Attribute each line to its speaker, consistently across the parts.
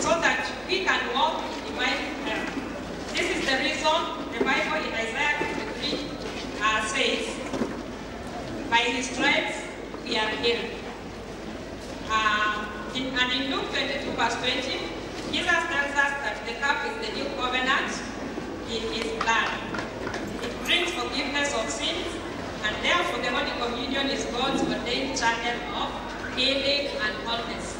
Speaker 1: so that we can walk in divine health. This is the reason the Bible in Isaiah 53 uh, says, by his stripes we are healed. Uh, in, and in Luke 22 verse 20, Jesus tells us that the cup is the new covenant in his blood. It brings forgiveness of sins, and therefore the Holy Communion is God's ordained channel of healing and wholeness.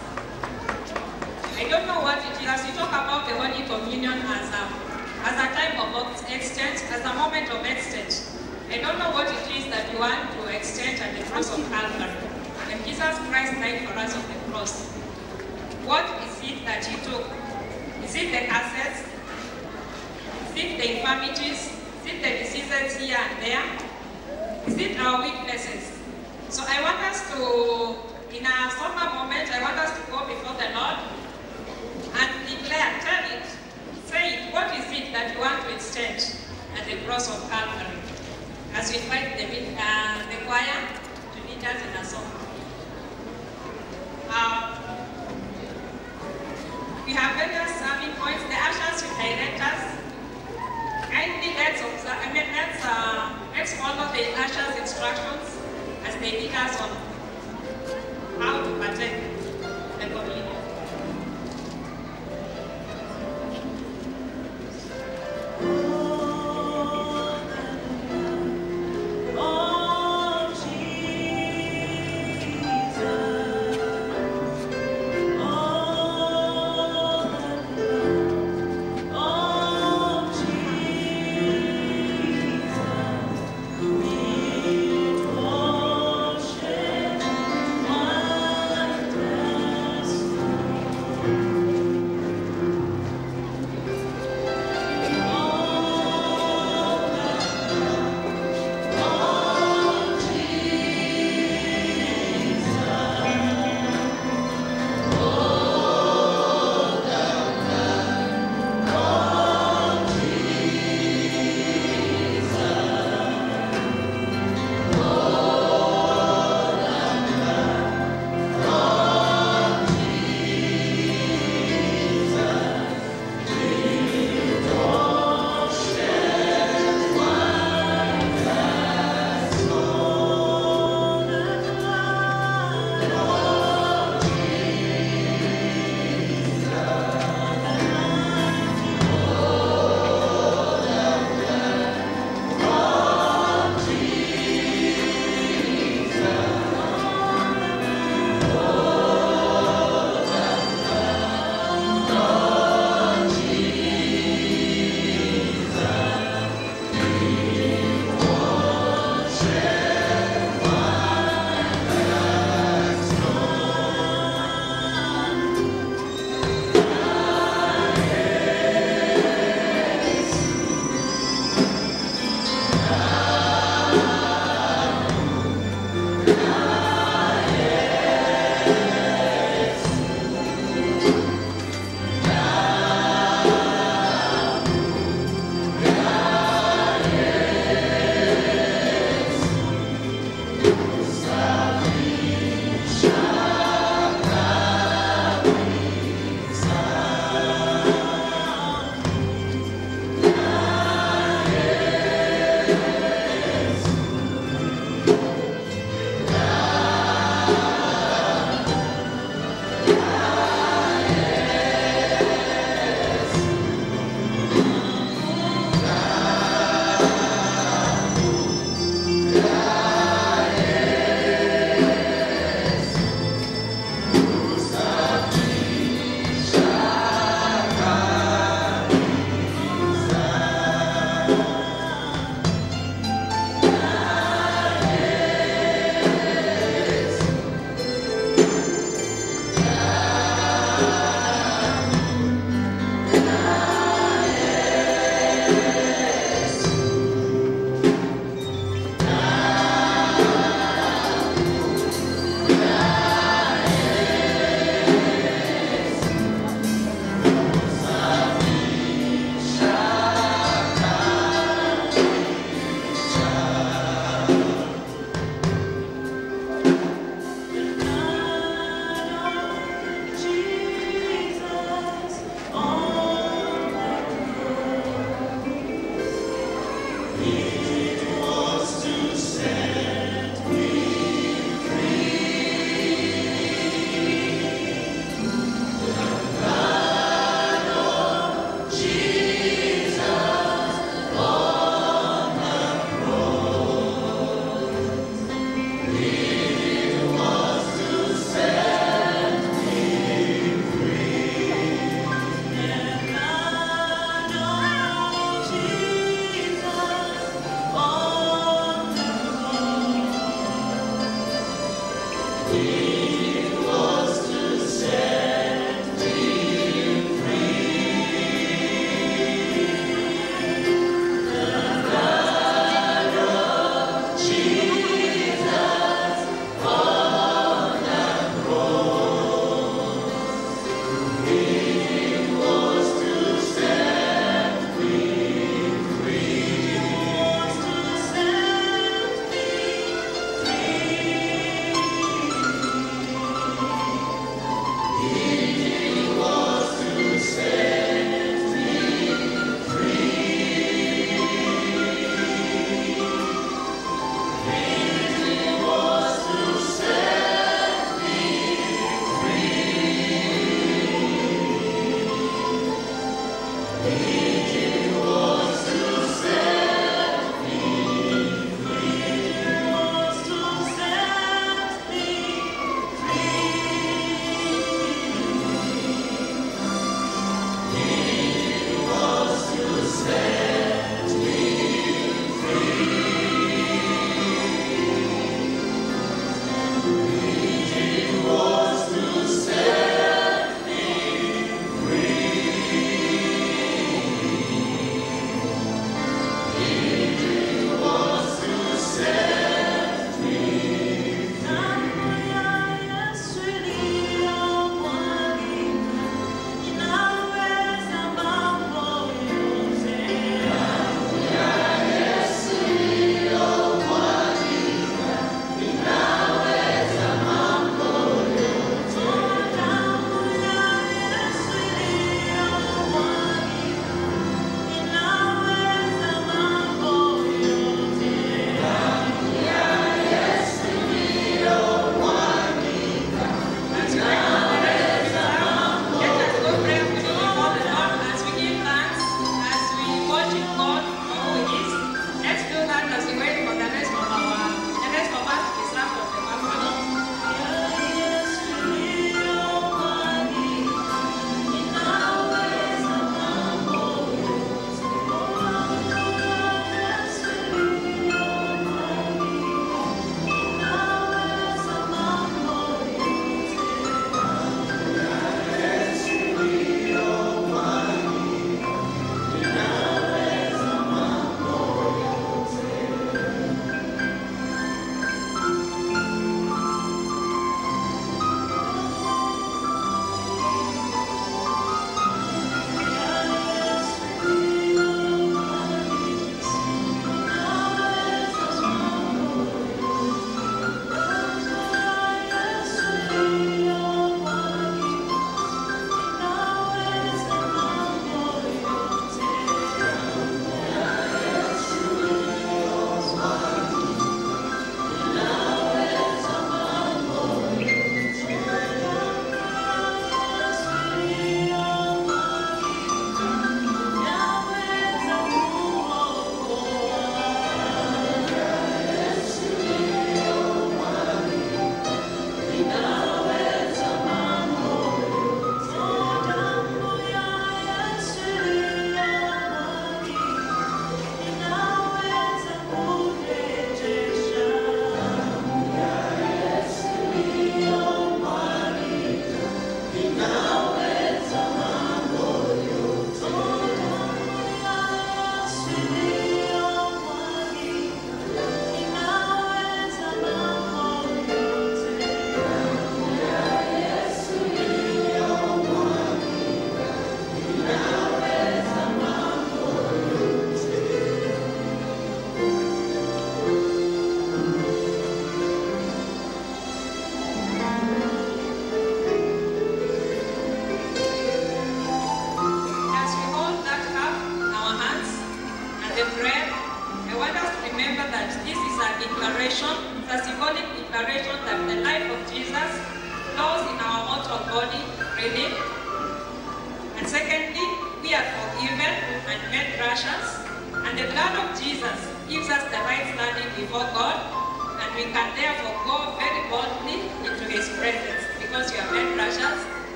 Speaker 1: I don't know what it is. You talk about the Holy Communion as a, as a time of exchange, as a moment of exchange, I don't know what it is that you want to exchange at the cross of Calvary. When Jesus Christ died for us on the cross, what is it that he took? Is it the assets? Is it the infirmities? Is it the diseases here and there? Is it our weaknesses? So I want us to, in a sober moment, I want us to go before the Lord and declare, tell it, say it, what is it that you want to extend at the cross of Calvary? As we invite the, uh, the choir to lead us in a song. Uh, we have various serving points. The ushers will direct us. Kindly let's observe, I mean, let's, uh, let's follow the ushers' instructions as they lead us on how to
Speaker 2: partake.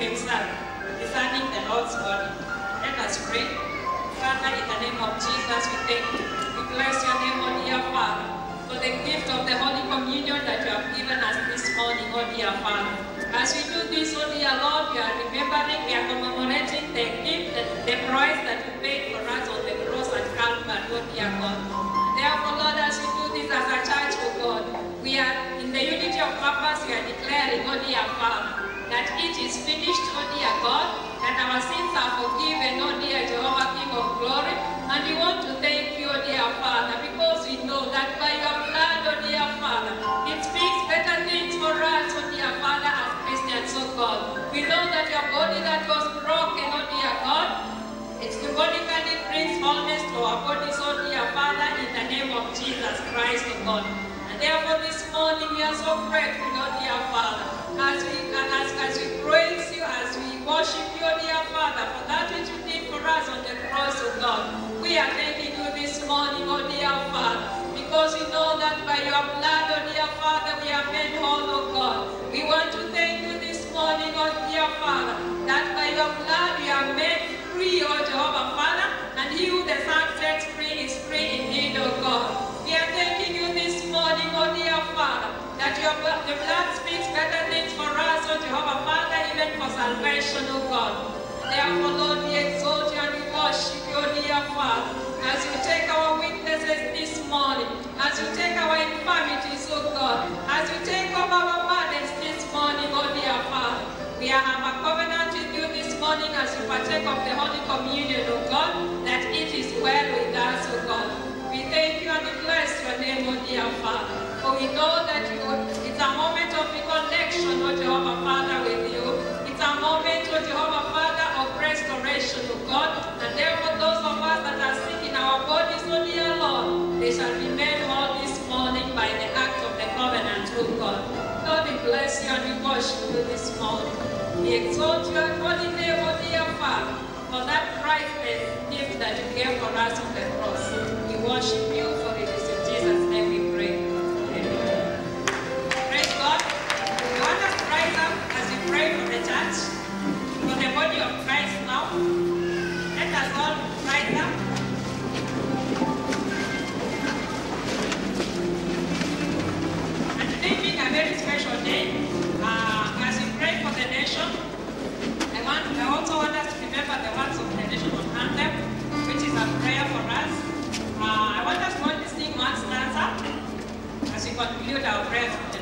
Speaker 1: Himself, discerning the Lord's body. Let us pray. Father, in the name of Jesus, we thank you. We bless your name, O dear Father, for the gift of the Holy Communion that you have given us this morning, O dear Father. As we do this, O dear Lord, we are remembering, we are commemorating the gift, the, the price that you paid for us on the cross at Calvary, O dear God. Therefore, Lord, as we do this as a church, O God, we are in the unity of purpose, we are declaring, O dear Father, that it is finished, O dear God, that our sins are forgiven, O dear Jehovah, King of glory. And we want to thank you, O dear Father, because we know that by your blood, O dear Father, it speaks better things for us, O dear Father, as Christians, O God. We know that your body that was broken, O dear God, it's symbolically brings wholeness to our bodies, oh dear Father, in the name of Jesus Christ, oh God. Therefore this morning we are so grateful, oh dear Father, as we as, as we praise you, as we worship you, oh dear Father, for that which you did for us on the cross, oh God. We are thanking you this morning, oh dear Father, because we know that by your blood, oh dear Father, we are made whole, oh God. We want to thank you this morning, oh dear Father, that by your blood we are made free, O Jehovah Father, and he who the Son sets free is free indeed, O God. Morning, O Father, that your the blood speaks better things for us, O Jehovah Father, even for salvation, O God. Therefore, Lord, we exalt you and we worship you, O dear Father, as you take our weaknesses this morning, as you take our infirmities, O God, as you take over our burdens this morning, O dear Father. We are have a covenant with you this morning as you partake of the Holy Communion, O God, that it is well with us, O God. Thank you and we bless your name, O dear Father. For we know that you, it's a moment of reconnection, O Jehovah Father, with you. It's a moment, O Jehovah Father, of restoration, O God. And therefore those of us that are sick in our bodies, O dear Lord, they shall be made whole this morning by the act of the covenant, O God. God, we bless you and we worship you this morning. We exalt your holy name, O dear Father, for that priceless gift that you gave for us on the cross. Worship you for Jesus' we pray. Praise God. Want to as we pray for the church, for the body of Christ now. Let us all. And today being a very special day, uh, as we pray for the nation, I want I also want us to remember the words of the which is a prayer for us. Uh, I want us to only sing one stanza as we conclude our prayers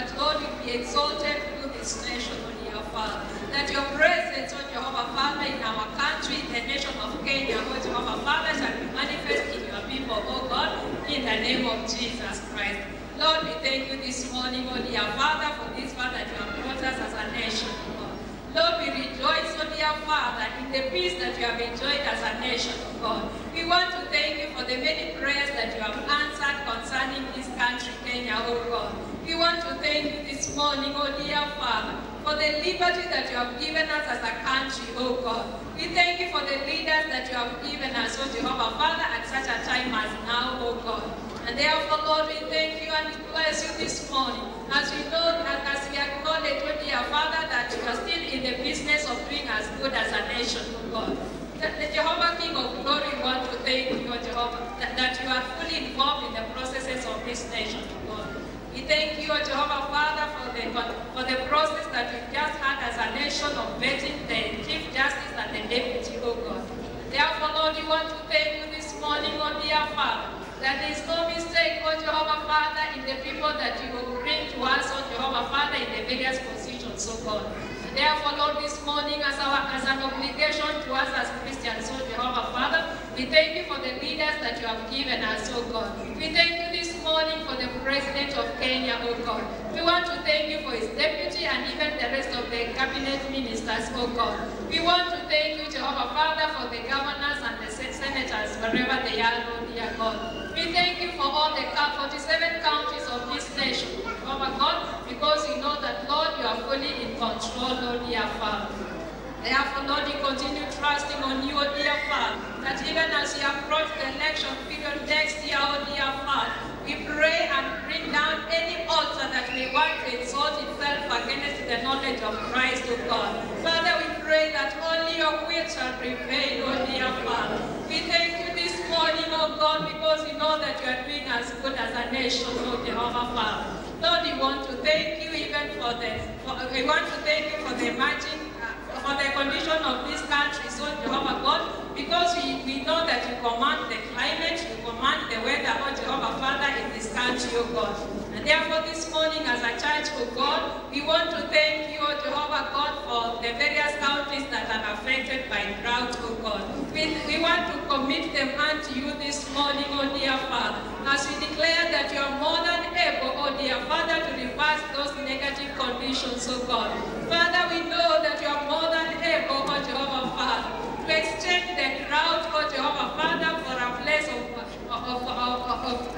Speaker 1: That God will be exalted through this nation, O dear Father. That your presence, O Jehovah Father, in our country, in the nation of Kenya, O Jehovah Father, shall be manifest in your people, O God, in the name of Jesus Christ. Lord, we thank you this morning, O dear Father, for this Father that you have brought us as a nation, Lord, we rejoice, O dear Father, in the peace that you have enjoyed as a nation, God. We want to thank you for the many prayers that you have answered concerning this country, Kenya, oh God. We want to thank you this morning, oh dear Father, for the liberty that you have given us as a country, oh God. We thank you for the leaders that you have given us, oh Jehovah Father, at such a time as now, oh God. And therefore, Lord, we thank you and bless you this morning. As we know that as we acknowledge, dear Father, that you are still in the business of doing as good as a nation, oh God. That the Jehovah King of Glory, we want to thank you, Jehovah, that, that you are fully involved in the processes of this nation, God. We thank you, Jehovah Father, for the, for the process that we've just had as a nation of vetting the Chief Justice and the Deputy, oh God. Therefore, Lord, we want to thank you this morning, oh dear Father, that there is no mistake, oh Jehovah Father, in the people that you will bring to us, oh Jehovah Father, in the various positions, oh God. Therefore, Lord, this morning, as our as an obligation to us as Christians, oh Jehovah Father, we thank you for the leaders that you have given us, oh God. We thank you this morning for the President of Kenya, oh God. We want to thank you for his deputy and even the rest of the cabinet ministers, oh God. We want to thank you, Jehovah Father, for the governors and the senators, wherever they are, oh dear God. We thank you for all the 47 counties of this nation, Jehovah God, because we know that, Lord, you are fully in control, Lord, dear Father. Therefore, Lord, we continue trusting on you, oh dear Father, that even as we approach the election period next year, oh dear Father, we pray and bring down any altar that may want to exalt itself against the knowledge of Christ, oh God. Father, we pray that only your will shall prevail, oh dear Father. We thank you this morning, oh God, because we know that you are doing as good as a nation, oh Jehovah Father. Lord, we want to thank you even for the, we want to thank you for the emerging for the condition of this country, so Jehovah God, because we, we know that you command the climate, you command the weather, oh Jehovah Father, in this country, oh God. And therefore this morning as a church, oh God, we want to thank you, Jehovah God, for the various counties that are affected by drought, oh God. We, we want to commit them unto you this morning, oh dear Father, as we declare that you are more than able, oh dear Father, to reverse those negative conditions, oh God. Father, we know that you are more than able, oh Jehovah Father, to exchange the drought, oh Jehovah Father, for a place of, of, of, of, of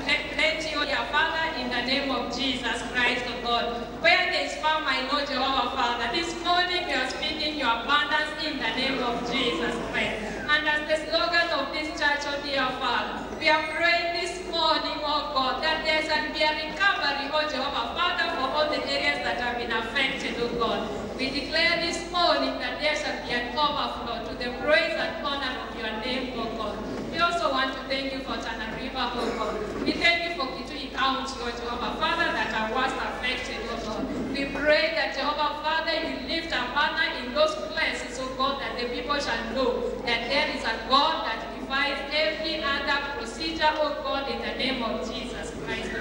Speaker 1: dear Father, in the name of Jesus Christ, oh God. Where there is farm, I know Jehovah Father. This morning we are speaking your abundance in the name of Jesus Christ. And as the slogan of this church, oh dear Father, we are praying this morning, oh God, that there shall be a recovery, oh Jehovah Father, for all the areas that have been affected, oh God. We declare this morning that there shall be an overflow to the praise and honor of your name, oh God. We also want to thank you for Tana River, oh God. We thank you for Kitui County, oh Jehovah Father, that are worst affected, oh God. We pray that Jehovah Father, you lift a banner in those places, oh God, that the people shall know that there is a God that defies every other procedure, oh God, in the name of Jesus Christ.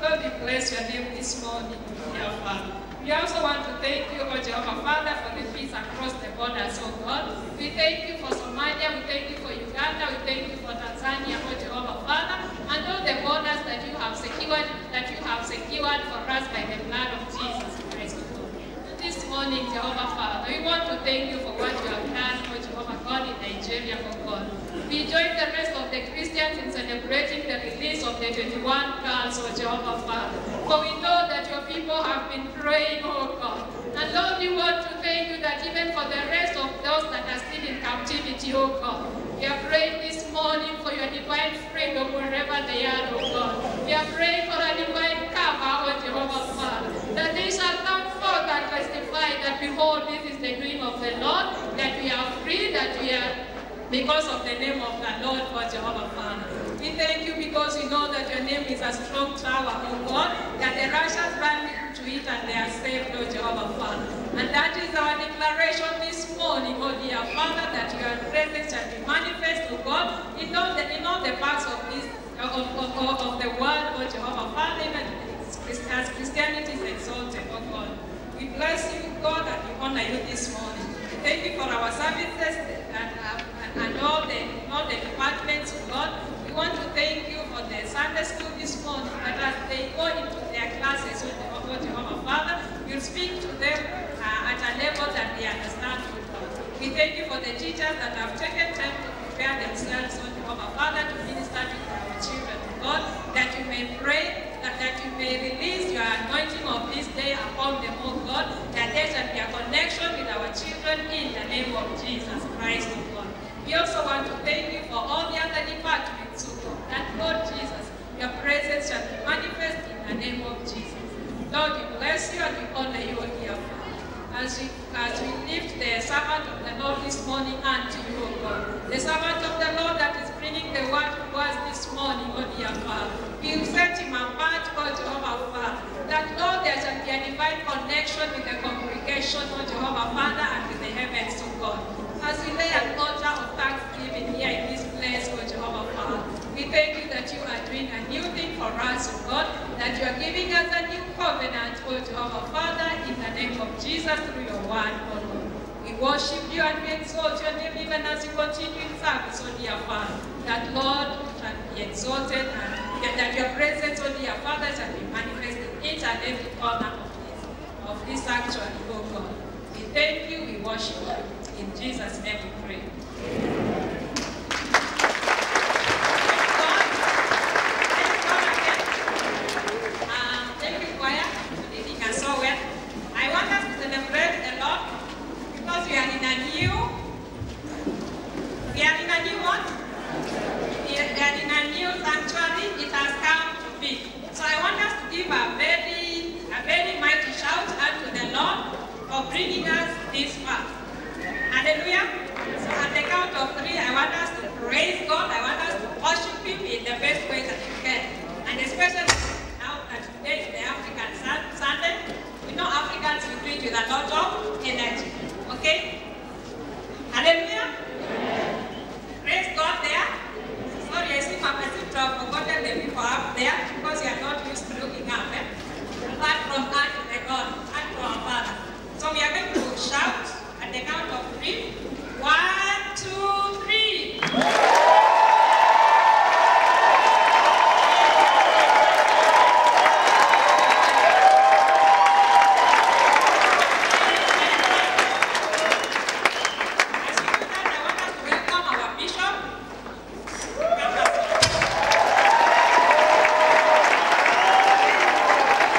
Speaker 1: Lord, we bless your name this morning, dear Father. We also want to thank you, oh Jehovah Father, for the peace across the borders, oh God. We thank you for Somalia, we thank you for Uganda, we thank you for Tanzania, oh Jehovah Father, and all the borders that you have secured, that you have secured for us by the blood of Jesus Christ. This morning, Jehovah Father, we want to thank you for what you have done, oh Jehovah God, in Nigeria, oh God. We join the rest of the Christians in celebrating the release of the 21 girls, oh Jehovah Father. For we know that your people have been praying, oh God. And Lord, we want to thank you that even for the rest of those that are still in captivity, oh God, we are praying this morning for your divine freedom wherever they are, oh God. We are praying for a divine cover, oh Jehovah Father, that they shall come forth and testify that behold, this is the doing of the Lord, that we are free, that we are because of the name of the Lord, oh Jehovah Father. We thank you because we know that your name is a strong tower, oh God, that the righteous run to it and they are saved, oh Jehovah Father. And that is our declaration this morning, oh dear Father, that your presence shall be manifest, oh God, in all the, in all the parts of this of, of, of, of the world, oh Jehovah Father, even as Christianity is exalted, oh God. We bless you, God, and we honor you this morning. Thank you for our services and, uh, and all the all the departments of God. We want to thank you for the Sunday school this morning, that as they go into their classes with the Lord Jehovah Father, you'll speak to them uh, at a level that they understand you, We thank you for the teachers that have taken time to prepare themselves, Lord Jehovah Father, to minister to our children, God, that you may pray, that, you may release your anointing of this day upon them, oh God, that there shall be a connection with our children in the name of Jesus Christ, oh God. We also want to thank you for all the other departments, oh God, that Lord Jesus, your presence shall be manifest in the name of Jesus. Lord, we bless you and we honor you, dear Father. As we, as we lift the servant of the Lord this morning unto you, O God. The servant of the Lord that is bringing the word to us this morning, O dear Father. We set him apart, O Jehovah Father. That, Lord, there shall be a divine connection with the congregation, O Jehovah Father, and with the heavens, O God. As we lay an altar of thanksgiving here in this place, O Jehovah Father. We thank you that you are doing a new thing for us, O God, that you are giving us a new covenant, O Jehovah Father, in the name of Jesus through your word, O Lord. We worship you and we exalt your name even as you continue in service, O dear Father, that Lord shall be exalted and that your presence, O dear Father, shall be manifested in each and every corner of this, of this sanctuary, O God. We thank you, we worship you. In Jesus' name we pray. Thank you, choir, for leading us so. I want us to celebrate the Lord because we are in a new, we are in a new one. We are in a new sanctuary. It has come to be. So I want us to give a very, a very mighty shout unto the Lord for bringing us this far. Hallelujah. So at the count of three, I want us to praise God. I want us to worship Him in the best way that we can. And especially now that today is the African Sunday, we know Africans we do it with a lot of energy. Okay? Hallelujah. Praise God there. Sorry, I seem I seem to have forgotten the people up there because you are not used to looking up. Eh? Apart from us, the God, and from our Father. So we are going to shout the count of three. One, two, three. As we do that, I want us to welcome our bishop.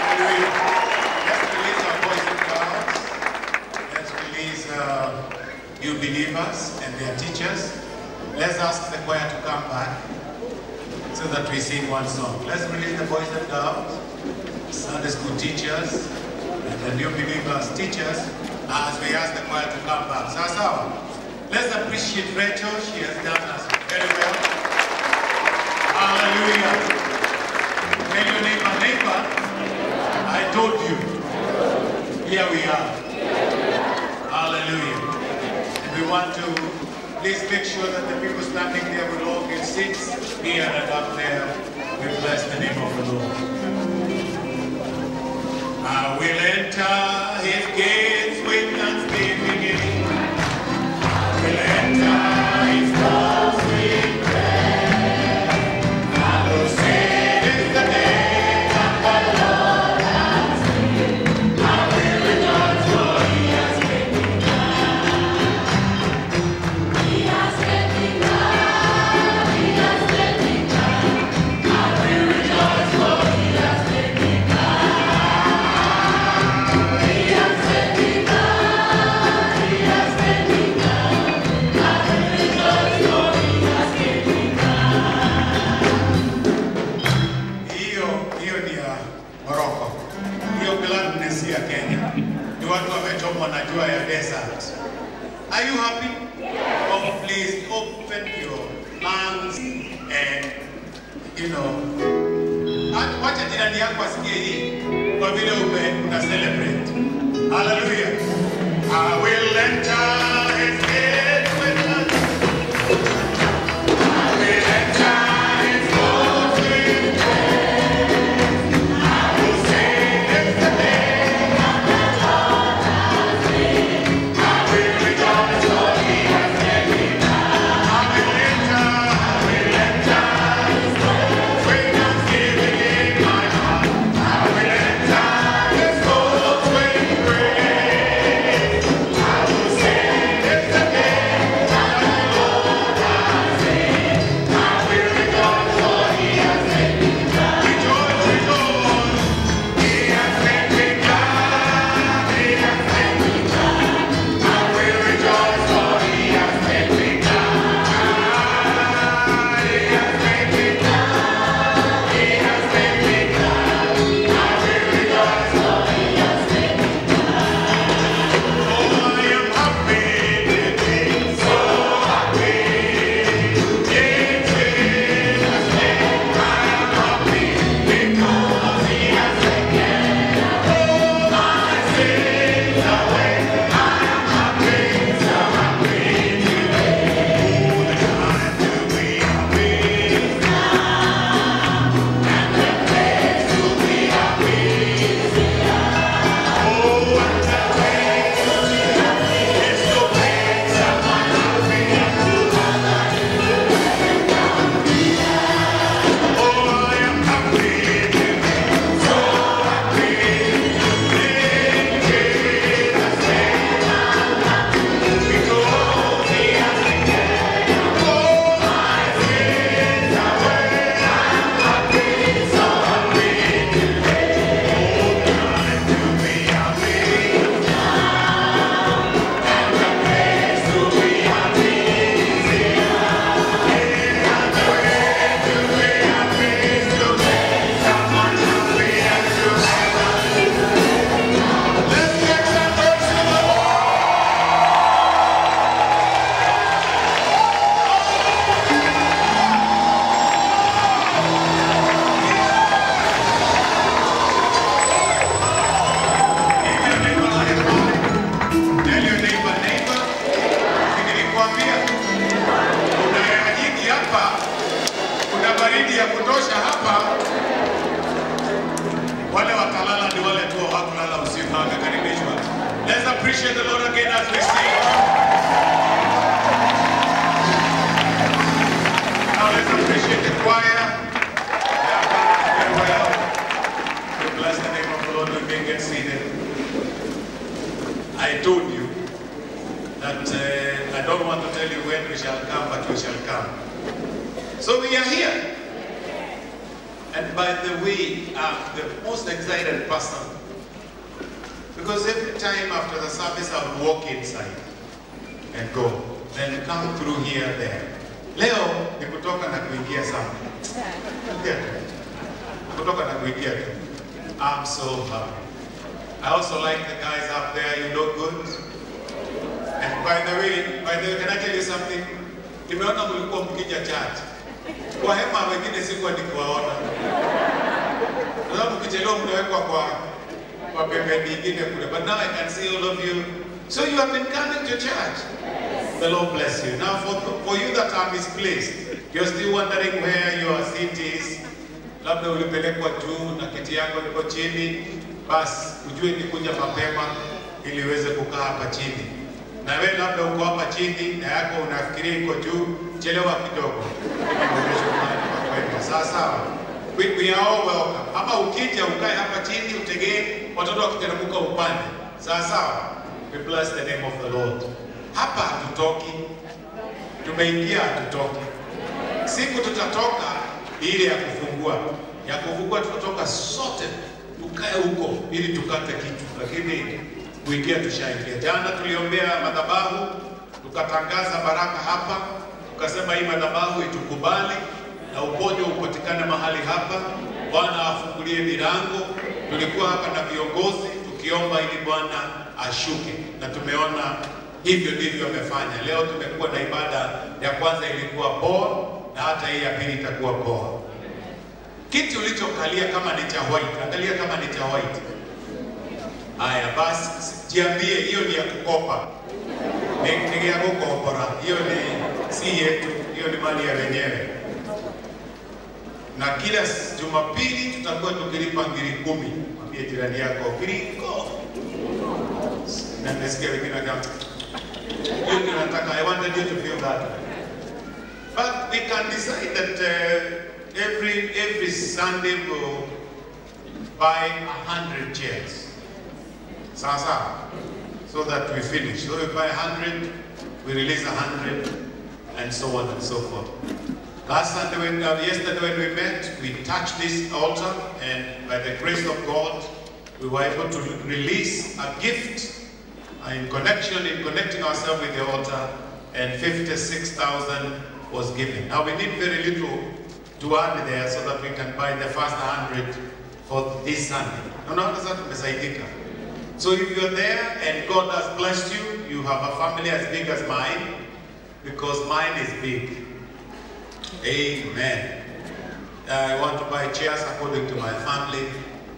Speaker 3: Hallelujah. Let's release our voice in crowds. Let's release uh, new believers and their teachers. Let's ask the choir to come back so that we sing one song. Let's release the boys and girls, Sunday school teachers, and the new believers teachers as we ask the choir to come back. So, let's appreciate Rachel. She has done us very well. Hallelujah. Tell your neighbor, neighbor, I told you. Here we are. Hallelujah. And we want to please make sure that the people standing there will all get seats here and up there. We bless the name of the Lord. I will enter his gates vile celebrate. Hallelujah. I will enter ya kutosha hapa. Wale watalala ni wale tu hawakulala usiku wakakaribishwa. Let's appreciate the Lord again as we sing. Now let's appreciate the choir. Very well. We bless the name of the Lord. We may get seated. I told you that uh, I don't want to tell you when we shall come, but we shall come. So we are here. And by the way, I'm the most excited person. Because every time after the service, I walk inside and go. Then come through here, there. Leo ni kutoka na kuingia sana. Kutoka na kuingia tu. I'm so happy. I also like the guys up there. You look good. And by the way, by the way, can I tell you something? Nimeona mlikuwa mkija church. Kwa hema wengine sikuwa nikiwaona, Kwa sababu kichelewa mnawekwa kwa kwa pembe nyingine kule. But now I can see all of you. So you have been coming to church. The Lord bless you. Now for, for you that are misplaced, you're still wondering where your seat is. Labda ulipelekwa juu na kiti yako liko chini, basi ujue ni kuja mapema ili uweze kukaa hapa chini. Na wewe labda uko hapa chini na yako unafikiria iko juu, chelewa kidogo. Sawa sawa. We, we are all welcome. Ama ukija ukae hapa chini utegee watoto wakiteremka upande. Sawa sawa. We bless the name of the Lord. Hapa hatutoki, tumeingia hatutoki. Siku tutatoka ile ya kufungua, ya kufungua tutatoka sote tukae huko ili tukate kitu, lakini kuingia tushaingia. Jana tuliombea madhabahu, tukatangaza baraka hapa, tukasema hii madhabahu itukubali na uponyo upatikane mahali hapa. Bwana afungulie milango. Tulikuwa hapa na viongozi tukiomba ili Bwana ashuke, na tumeona hivyo ndivyo amefanya. Leo tumekuwa na ibada ya kwanza ilikuwa poa, na hata hii ya pili itakuwa poa. Kiti ulichokalia kama ni cha white, angalia kama ni cha white. Haya basi, jiambie hiyo ni ya kukopa, ni, ni ya kukopora. Hiyo ni si yetu, hiyo ni mali ya wenyewe. Na kila Jumapili tutakuwa tukilipa ngiri kumi. Mwambie jirani yako kiriko. Na nasikia wengine wakisema hiyo ndio nataka. I wanted you to feel that. But we can decide that uh, every every Sunday we'll buy a hundred chairs. Sawa. So that we finish. So we buy hundred, we release hundred, and so on and so forth. Last Sunday, when, uh, yesterday when we met, we touched this altar, and by the grace of God, we were able to release a gift uh, in connection, in connecting ourselves with the altar, and 56,000 was given. Now we need very little to add there so that we can buy the first 100 for this Sunday. Unaona sasa tumesaidika. So if you're there and God has blessed you, you have a family as big as mine, because mine is big. Amen. I want to buy chairs according to my family.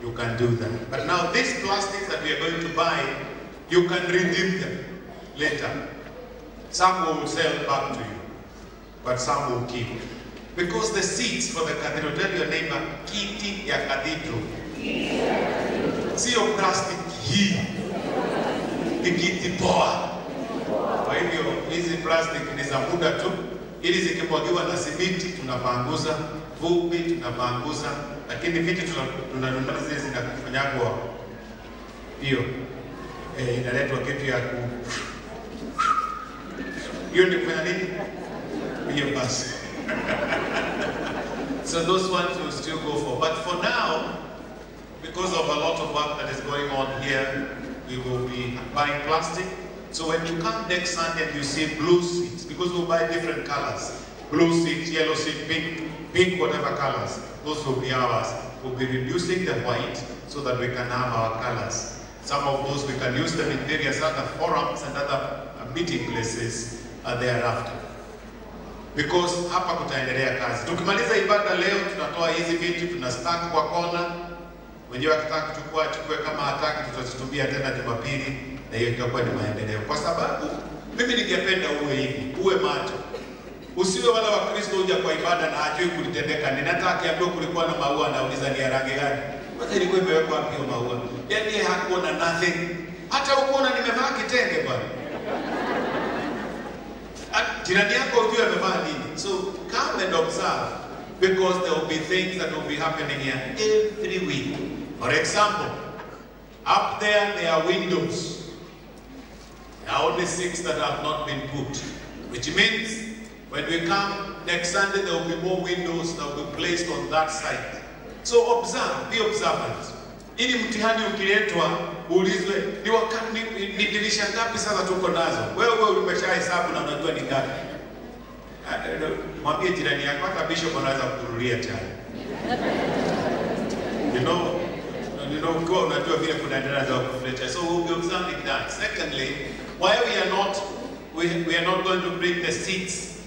Speaker 3: You can do that. But now these plastics that we are going to buy, you can redeem them later. Some will sell back to you, but some will keep. Because the seats for the cathedral, tell your neighbor, kiti ya cathedral. Sio plastic hii, ni kiti poa. Kwa hivyo hizi plastic ni za muda tu, ili zikimwagiwa na simiti tunapanguza, vumbi tunapanguza, lakini viti tuna- tunanunua zile zinafanyagwa hiyo eh, inaletwa kitu ya ku hiyo ni kufanya nini? Hiyo basi. so those ones will still go for, but for now, because of a lot of work that is going on here, we will be buying plastic. So when you come next Sunday and you see blue seats, because we'll buy different colors, blue seats, yellow seat, pink, pink, whatever colors, those will be ours. We'll be reducing the white so that we can have our colors. Some of those we can use them in various other forums and other meeting places uh, thereafter. Because hapa kutaendelea kazi. Tukimaliza ibada leo, tunatoa hizi viti, tuna stack kwa kona. Mwenyewe akitaka kuchukua achukue, kama hataki tutazitumia tena Jumapili, na hiyo itakuwa ni maendeleo, kwa sababu mimi ningependa uwe hivi, uwe macho, Usiwe wala Wakristo huja kwa ibada na hajui kulitendeka. Ninataka akiambiwa kulikuwa na maua, anauliza ni ya rangi gani? Kwanza ilikuwa imewekwa hiyo maua? Yaani hakuona nothing. Hata ukuona nimevaa kitenge bwana. Ah, Jirani yako ujue amevaa nini. So come and observe because there will be things that will be happening here every week. For example, up there there are windows. There are only six that have not been put, which means when we come next Sunday, there will be more windows that will be placed on that side. So observe, be observant. Ili mtihani ukiletwa uulizwe ni, ni, ni dirisha ngapi sasa tuko nazo? Wewe umeshahesabu na unajua ni ngapi? Ah, eh, Mwambie jirani yako, hata bishop anaweza kukurudia chai. You know, you know, ukiwa unajua vile kunaendelea za kuflecha. So be observing that. Secondly, why we are not we, we are not going to bring the seats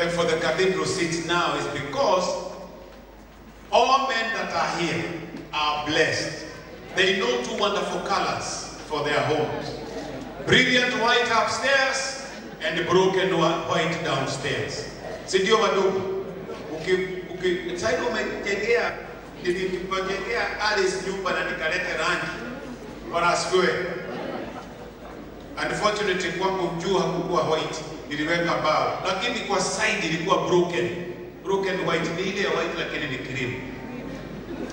Speaker 3: uh, for the cathedral seats now is because all men that are here are blessed. They know two wonderful colors for their homes. Brilliant white upstairs and broken white downstairs. Si ndio wadugu? Uki, uki, umejengea nilipojengea Alice nyumba na nikalete rangi. Bwana asifiwe. Unfortunately kwangu juu hakukuwa white, niliweka bao, lakini kwa side ilikuwa broken. Broken white ni ile ya white lakini ni cream.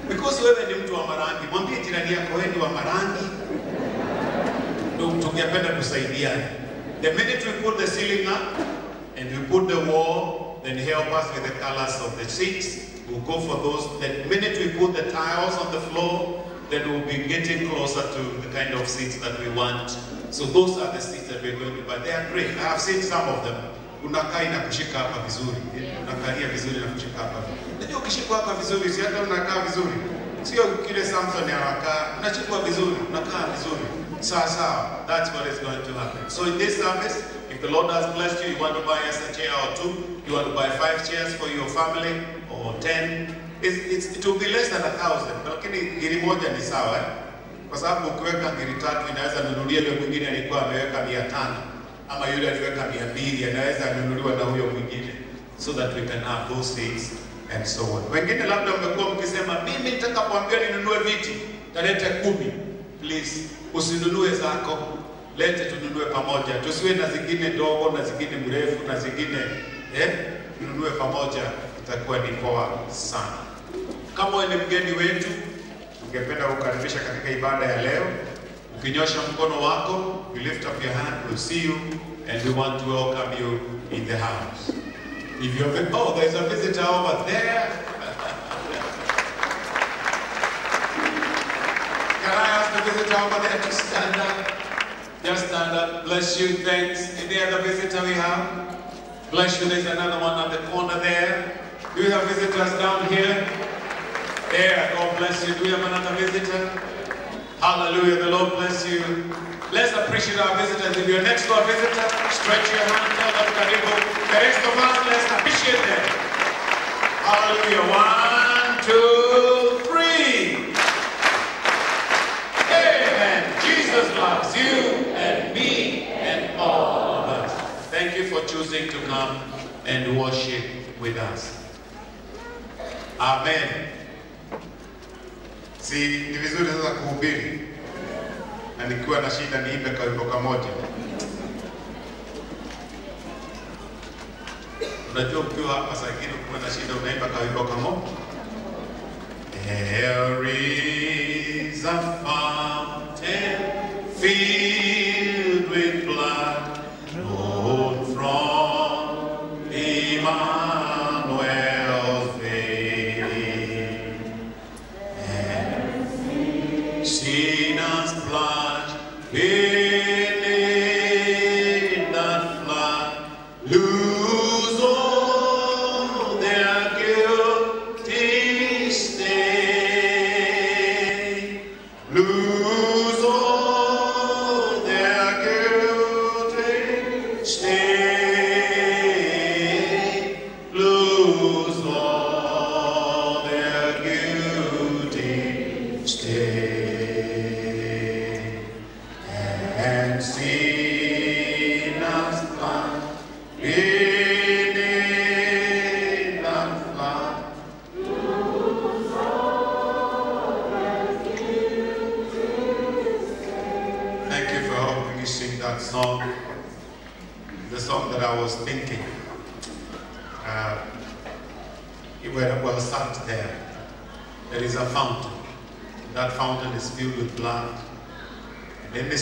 Speaker 3: Because wewe ni mtu wa marangi, mwambie jirani yako wewe ni wa marangi. Ndio tungependa kusaidiana. The minute we put the ceiling up and we put the wall, then help us with the colors of the seats. We'll go for those. The minute we put the tiles on the floor, then we'll be getting closer to the kind of seats that we want. So those are the seats that we're going to buy. They are great. I have seen some of them. Unakaa inakushika hapa vizuri. Unakalia vizuri na kushika hapa. Unajua ukishikwa hapa vizuri, si hata unakaa vizuri. Sio kile Samson anakaa, unashikwa vizuri, unakaa vizuri. Sawa sawa. That's what is going to happen. So in this service, if the Lord has blessed you, you want to buy us a chair or two, you want to buy five chairs for your family or ten, it's, it's, it will be less than a thousand. Lakini ngiri moja ni sawa eh? Kwa sababu ukiweka ngiri tatu inaweza nunulia yule mwingine alikuwa ameweka mia tano ama yule aliweka mia mbili anaweza nunuliwa na huyo mwingine so that we can have those things and so on. Wengine labda mmekuwa mkisema mimi nitakapoambia ninunue viti talete kumi. Please usinunue zako, lete tununue pamoja, tusiwe na zingine ndogo na zingine mrefu na zingine eh, tununue pamoja, itakuwa ni poa sana. Kama wewe ni mgeni wetu, Ningependa kukaribisha katika ibada ya leo. Ukinyosha mkono wako, you lift up your hand, we'll see you and we want to welcome you in the house. If you're oh, there's a visitor over there. Can I ask the visitor over there to stand up? Just stand up. Bless you. Thanks. Any other visitor we have? Bless you. There's another one at the corner there. Do we have visitors down here? There, God bless you. Do we have another visitor? Hallelujah. The Lord bless you. Let's appreciate our visitors. If you're next door visitor, stretch your hand, tell them karibu. The rest of us, let's appreciate them. Hallelujah. One, two, three. Amen. Jesus loves you and me and all of us. Thank you for choosing to come and worship with us. Amen. Si ni vizuri sasa kuhubiri na nikiwa na shida niimbe kawimbo kamoja. Unajua ukiwa hapa saa ingine ukiwa na shida unaimba kawimbo kamoja. There is a fountain filled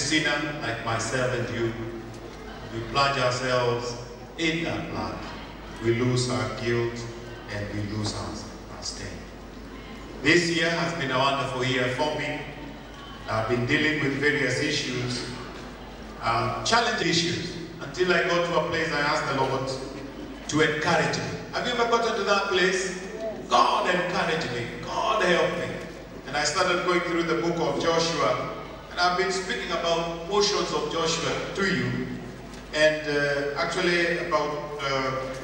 Speaker 3: And sinner like myself and you, we plunge ourselves in that blood. We lose our guilt and we lose our, stain. This year has been a wonderful year for me. I've been dealing with various issues, um, challenging issues, until I got to a place I asked the Lord to encourage me. Have you ever gotten to that place? God encouraged me. God helped me. And I started going through the book of Joshua. And I've been speaking about portions of Joshua to you. And uh, actually, about uh,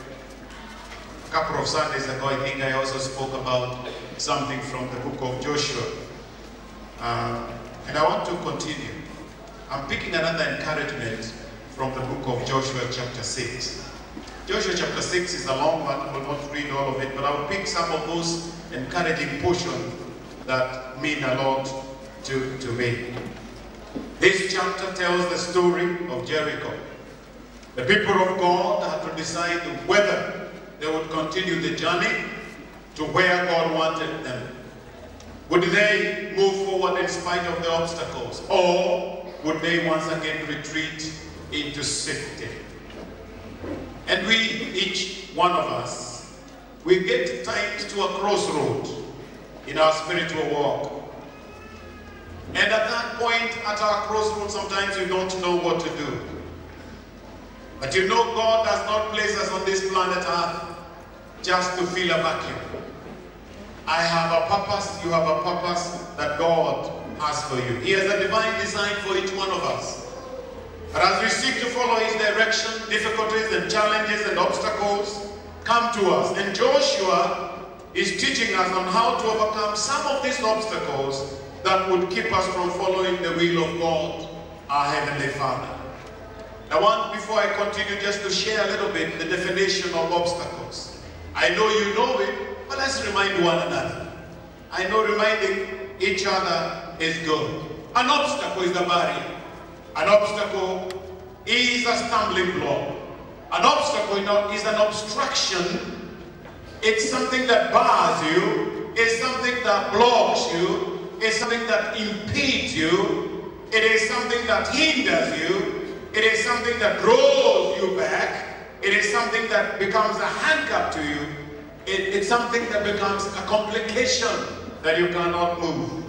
Speaker 3: a couple of Sundays ago, I think I also spoke about something from the book of Joshua. Uh, and I want to continue. I'm picking another encouragement from the book of Joshua, chapter 6. Joshua chapter 6 is a long one, I will not read all of it, but I will pick some of those encouraging portions that mean a lot to, to me. This chapter tells the story of Jericho. The people of God had to decide whether they would continue the journey to where God wanted them. Would they move forward in spite of the obstacles? Or would they once again retreat into safety? And we, each one of us, we get tied to a crossroad in our spiritual walk. And at that point, at our crossroads, sometimes you don't know what to do. But you know God does not place us on this planet Earth just to fill a vacuum. I have a purpose, you have a purpose that God has for you. He has a divine design for each one of us. But as we seek to follow His direction, difficulties and challenges and obstacles come to us. And Joshua is teaching us on how to overcome some of these obstacles that would keep us from following the will of God, our Heavenly Father. I want, before I continue, just to share a little bit the definition of obstacles. I know you know it, but let's remind one another. I know reminding each other is good. An obstacle is a barrier. An obstacle is a stumbling block. An obstacle is an obstruction. It's something that bars you. It's something that blocks you. It's something that impedes you. It is something that hinders you. It is something that draws you back. It is something that becomes a handcuff to you. It, it's something that becomes a complication that you cannot move.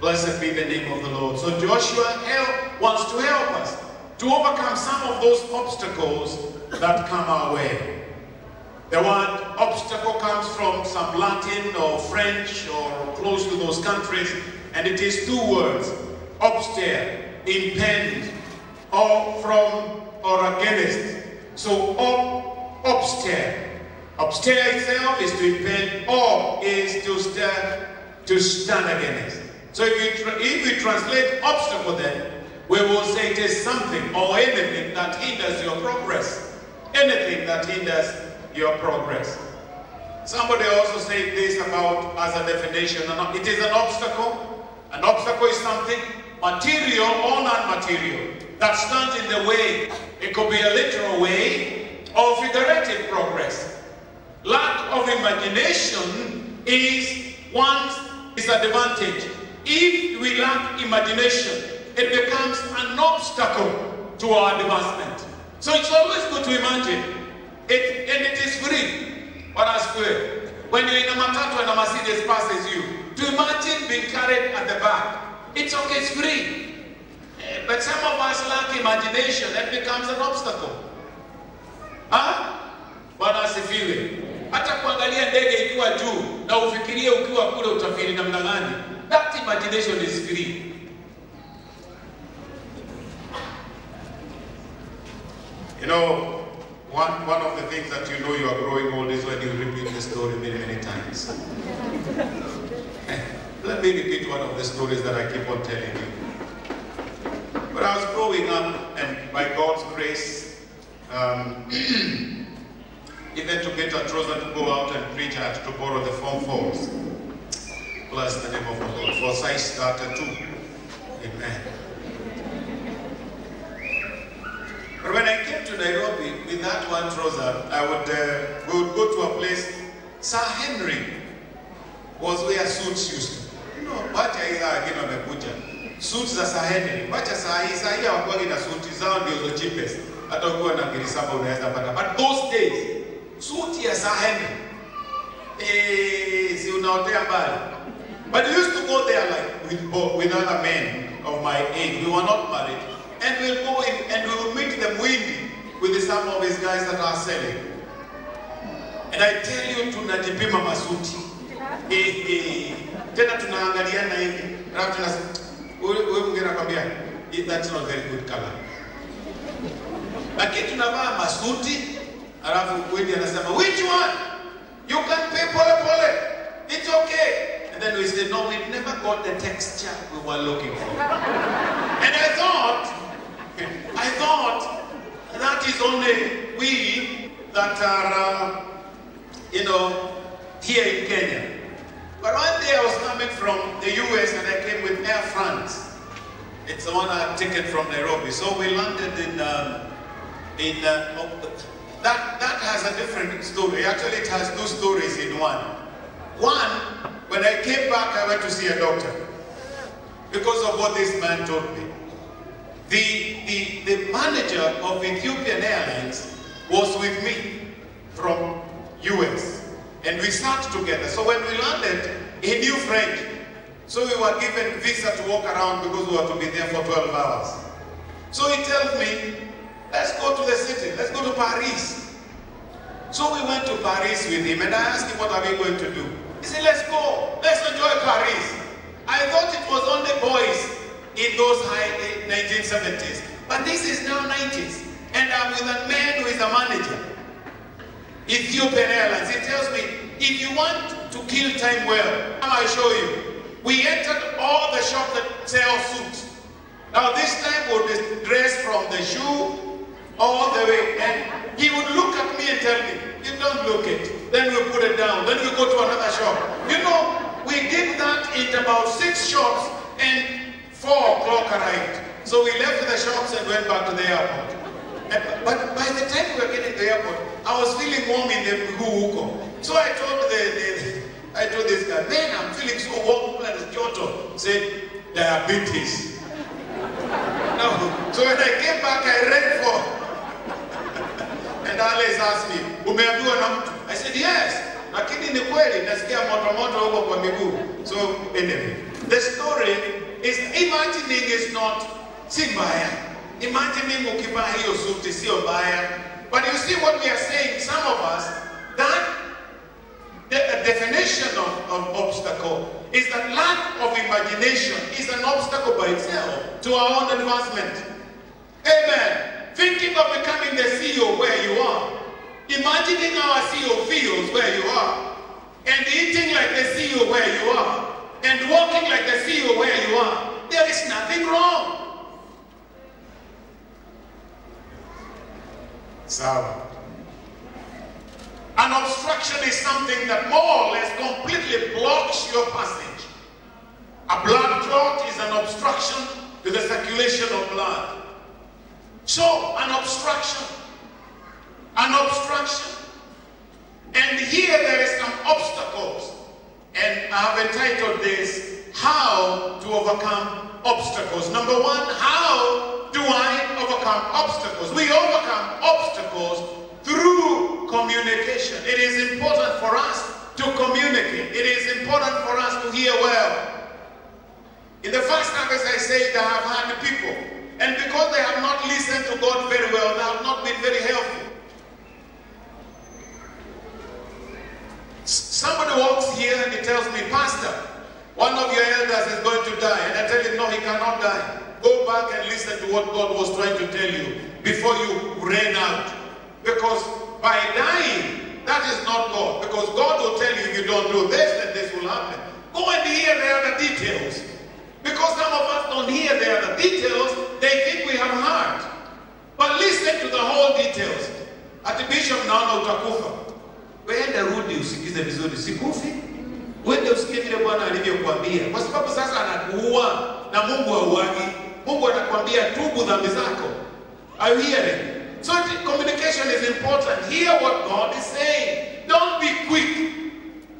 Speaker 3: Blessed be the name of the Lord. So Joshua help, wants to help us to overcome some of those obstacles that come our way. The word obstacle comes from some Latin or French or close to those countries, and it is two words, obster, impend, or from or against. So ob, obster. Obster itself is to impend, or is to stand, to stand against. So if you, if we translate obstacle then, we will say it is something or anything that hinders your progress. Anything that hinders your progress. Somebody also said this about as a definition. It is an obstacle. An obstacle is something material or non-material that stands in the way. It could be a literal way or figurative progress. Lack of imagination is one's disadvantage. If we lack imagination, it becomes an obstacle to our advancement. So it's always good to imagine. It, and it is free. I swear. When you're in a matatu and a Mercedes passes you, to imagine being carried at the back. It's okay, it's free. Eh, But some of us lack imagination, that becomes an obstacle. Huh? Bwana asifiwe. Hata kuangalia ndege ikiwa juu na ufikirie ukiwa kule utafiri namna gani. That imagination is free. You know, one, one of the things that you know you are growing old is when you repeat the story many, many times. Let me repeat one of the stories that I keep on telling you. When I was growing up, and by God's grace, um, even to get a trouser to go out and preach, I had to borrow the form fours. Bless the name of the Lord. For size started too. Amen. But when I came to Nairobi, with that one trouser, I would, uh, we would go to a place, Sir Henry was where suits used to. You know, wacha saa wengine wamekuja. Suits za Sir Henry. Wacha saa hii, saa hii hawakuwagi na suti zao ndio zo cheapest. Hata ukiwa na ngiri saba unaweza pata. But those days, suit ya Sir Henry. Eh, si unaotea mbali. But we used to go there like with, with other men of my age. We were not married. And we'll go in and we will meet them windy with some of these guys that are selling. And I tell you to tunajipima masuti. Eh, eh. Tena tunaangaliana hivi. Alafu tunasema huyu mwingine anakwambia "Eh, that's not very good color. Lakini tunavaa masuti alafu windy anasema which one? You can pay pole pole. It's okay. And then we said, no, we never got the texture we were looking for. And I thought, I thought that is only we that are, uh, you know, here in Kenya. But one day I was coming from the US and I came with Air France. It's the one I ticket from Nairobi. So we landed in, um, in uh, oh, that, that has a different story. Actually, it has two stories in one. One, when I came back, I went to see a doctor because of what this man told me. The, the, the manager of Ethiopian Airlines was with me from US and we sat together. So when we landed, he knew French. So we were given visa to walk around because we were to be there for 12 hours. So he tells me, let's go to the city, let's go to Paris. So we went to Paris with him and I asked him, what are we going to do? He said, let's go, let's enjoy Paris. I thought it was only boys in those high eh, 1970s. But this is now 90s. And I'm with a man who is a manager. Ethiopian Airlines. He tells me, if you want to kill time well, I'll show you. We entered all the shops that sell suits. Now this time we'll be dressed from the shoe all the way. And he would look at me and tell me, you don't look it. Then we put it down. Then we go to another shop. You know, we did that in about six shops and four o'clock arrived. So we left the shops and went back to the airport. And- But by the time we were getting to the airport, I was feeling warm in the huko. So I told the, the I told this guy, man, I'm feeling so warm at Kyoto. Said, diabetes. No. So when I came back, I ran for. and Alice asked me, umeambiwa na mtu? I said, yes. Lakini ni kweli, nasikia moto moto huko kwa miguu. So anyway, the story is imagining is not si mbaya. Imagining ukivaa hiyo suti sio mbaya. But you see what we are saying, some of us, that the definition of, of obstacle is that lack of imagination is an obstacle by itself to our own advancement. Amen. Thinking of becoming the CEO where you are, imagining our CEO feels where you are, and eating like the CEO where you are, and walking like the CEO where you are, there is nothing wrong. Sawa. An obstruction is something that more or less completely blocks your passage. A blood clot is an obstruction to the circulation of blood. So, an obstruction. An obstruction. And here there is some obstacles. And I have entitled this, How to Overcome Obstacles. Number one, how do I overcome obstacles? We overcome obstacles through communication. It is important for us to communicate. It is important for us to hear well. In the first service, I said I have had people, and because they have not listened to God very well, they have not been very helpful. Somebody walks here and he tells me, Pastor, one of your elders is going to die. And I tell him, no, he cannot die. Go back and listen to what God was trying to tell you before you ran out. Because by dying, that is not God. Because God will tell you if you don't do this, then this will happen. Go and hear the other details. Because some of us don't hear the other details, they think we have heard. But listen to the whole details. At the Bishop, naona utakufa. Weende rudi usikize vizuri, sikufi. Wende usikie vile Bwana alivyokuambia, kwa sababu sasa anakuua na Mungu hauagi. Mungu anakuambia tubu dhambi zako. Are you hearing? So communication is important. Hear what God is saying. Don't be quick.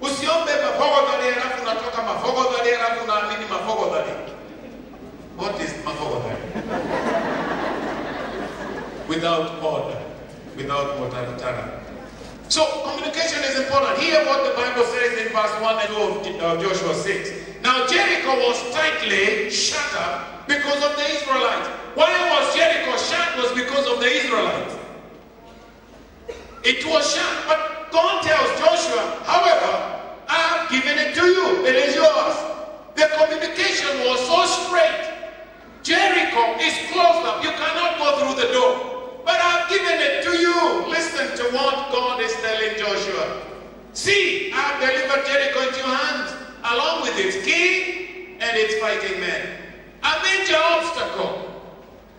Speaker 3: Usiombe mafogodhali halafu unatoka mafogodhali halafu unaamini mafogodhali. What is mafogodhali? Without order, without motaratara. So communication is important. Hear what the Bible says in verse 1 and 2 of uh, Joshua 6. Now Jericho was tightly shut up because of the Israelites. Why was Jericho shut? Was because of the Israelites. It was shut, but God tells Joshua, however, I have given it to you. It is yours. The communication was so straight. Jericho is closed up. You cannot go through the door. But I've given it to you. Listen to what God is telling Joshua. See, I have delivered Jericho into your hands, along with its king and its fighting men. A major obstacle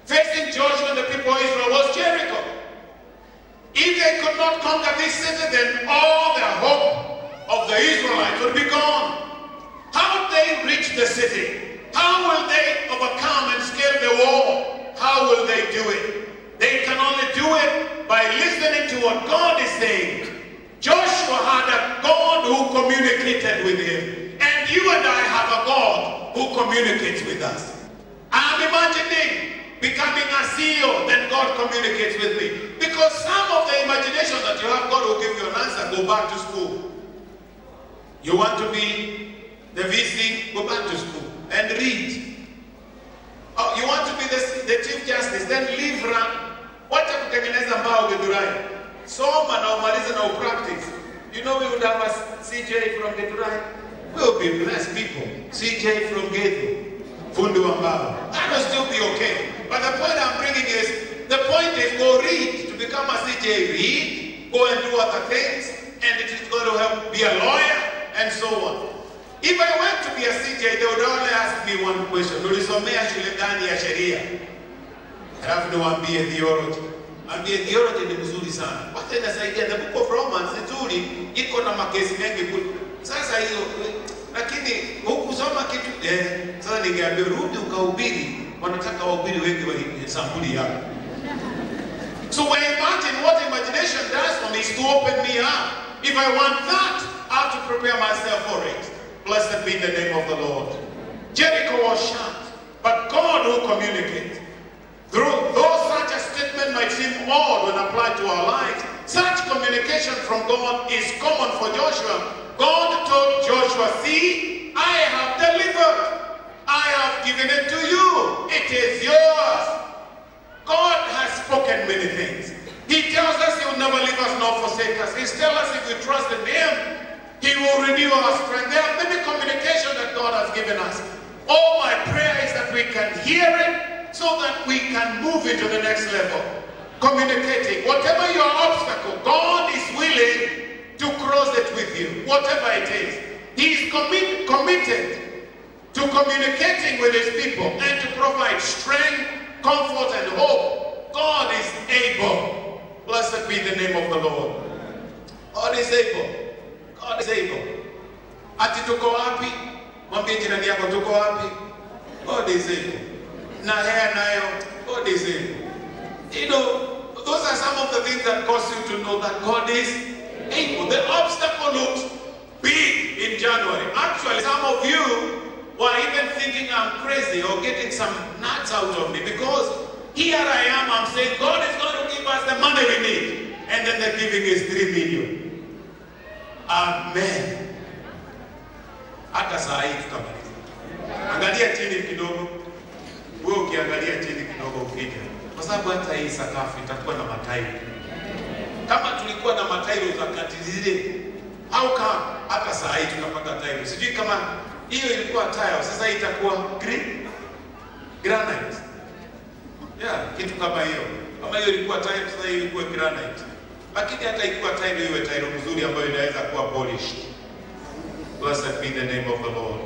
Speaker 3: facing Joshua and the people of Israel was Jericho. If they could not conquer this city, then all the hope of the Israelites would be gone. How would they reach the city? How will they overcome and scale the wall? How will they do it? They can only do it by listening to what God is saying. Joshua had a God who communicated with him. And you and I have a God who communicates with us. I'm imagining becoming a CEO, then God communicates with me. Because some of the imagination that you have, God will give you an answer. Go back to school. You want to be the VC, go back to school and read. Oh, you want to be the, the Chief Justice, then leave run. Wacha kutengeneza mbao Githurai. Soma na umalize na upractice. You know we would have a CJ from Githurai. We'll be blessed people. CJ from Githu. Fundi wa mbao. That will still be okay. But the point I'm bringing is, the point is go read. To become a CJ, read. Go and do other things. And it is going to help be a lawyer and so on. If I went to be a CJ, they would only ask me one question. Ulisomea shule gani ya sheria? Alafu niwaambie theology. Ambie theology ni mzuri sana. Wacha inasaidia the book of Romans nzuri iko na makesi mengi kule. Sasa hiyo lakini hukusoma kitu eh, sasa ningeambia rudi ukahubiri, wanataka wahubiri wengi wa sampuli yako. So when imagine what imagination does for me is to open me up. If I want that, I have to prepare myself for it. Blessed be the name of the Lord. Jericho was shut, but God will communicate. Though, though such a statement might seem odd when applied to our lives, such communication from God is common for Joshua. God told Joshua, See, I have delivered. I have given it to you. It is yours. God has spoken many things. He tells us He will never leave us nor forsake us. He tells us if we trust in Him, He will renew our strength. There are many communications that God has given us. All my prayer is that we can hear it so that we can move into the next level. Communicating. Whatever your obstacle, God is willing to cross it with you. Whatever it is. He is commit, committed to communicating with his people and to provide strength, comfort, and hope. God is able. Blessed be the name of the Lord. God is able. God is able. Ati tuko wapi? Mwambie jirani yako tuko wapi? God is able. Na haya nayo, God is able. You know, those are some of the things that cause you to know that God is able. The obstacle looks big in January. Actually, some of you were even thinking I'm crazy or getting some nuts out of me because here I am, I'm saying God is going to give us the money we need. And then the giving is 3 million. Amen. Hata saa hii tutamaliza. Angalia chini kidogo. Wewe ukiangalia chini kidogo ukija. Kwa sababu hata hii sakafu itakuwa na matairi. Kama tulikuwa na matairi za kati zile au kama hata saa hii tunapata tairi. Sijui kama hiyo ilikuwa tile, sasa hii itakuwa green granite. Yeah, kitu kama hiyo. Kama hiyo ilikuwa tile, sasa hii ilikuwa granite. Lakini hata ikiwa tile iwe tile mzuri ambayo inaweza kuwa polished. Blessed be the name of the Lord.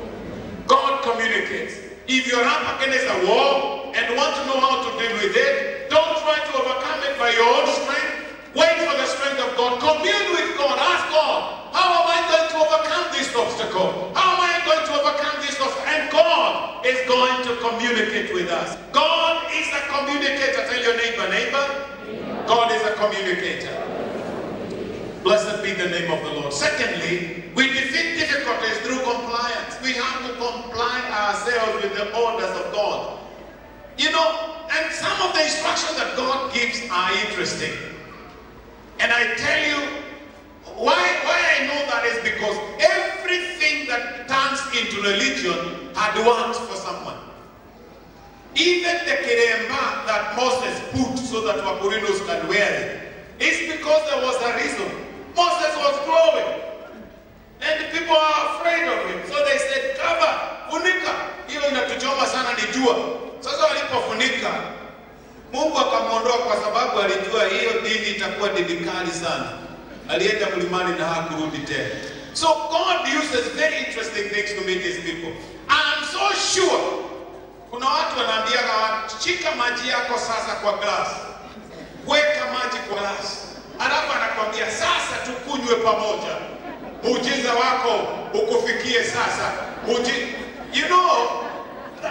Speaker 3: God communicates. If you're up against a wall and want to know how to deal with it, don't try to overcome it by your own strength. Wait for the strength of God. Commune with God. Ask God, how am I going to overcome this obstacle? How am I going to overcome this obstacle? And God is going to communicate with us. God is a communicator. Tell your neighbor, neighbor, God is a communicator. Blessed be the name of the Lord. Secondly, we defeat difficulties through compliance. We have to comply ourselves with the orders of God. You know, and some of the instructions that God gives are interesting. And I tell you, why, why I know that is because everything that turns into religion had worked for someone. Even the kiremba that Moses put so that Wakurinos can wear it, it is because there was a reason. Moses was growing. And the people are afraid of him. So they said, cover, funika. Hiyo inatuchoma sana ni jua. Sasa walipofunika, Mungu akamwondoa kwa sababu alijua hiyo dini itakuwa dini kali sana. Alienda mlimani na hakurudi tena. So God uses very interesting things to meet his people. I'm so sure kuna watu wanaambia shika maji yako sasa kwa glass, weka maji kwa glass, alafu anakwambia sasa tukunywe pamoja, wako ukufikie sasa. You know,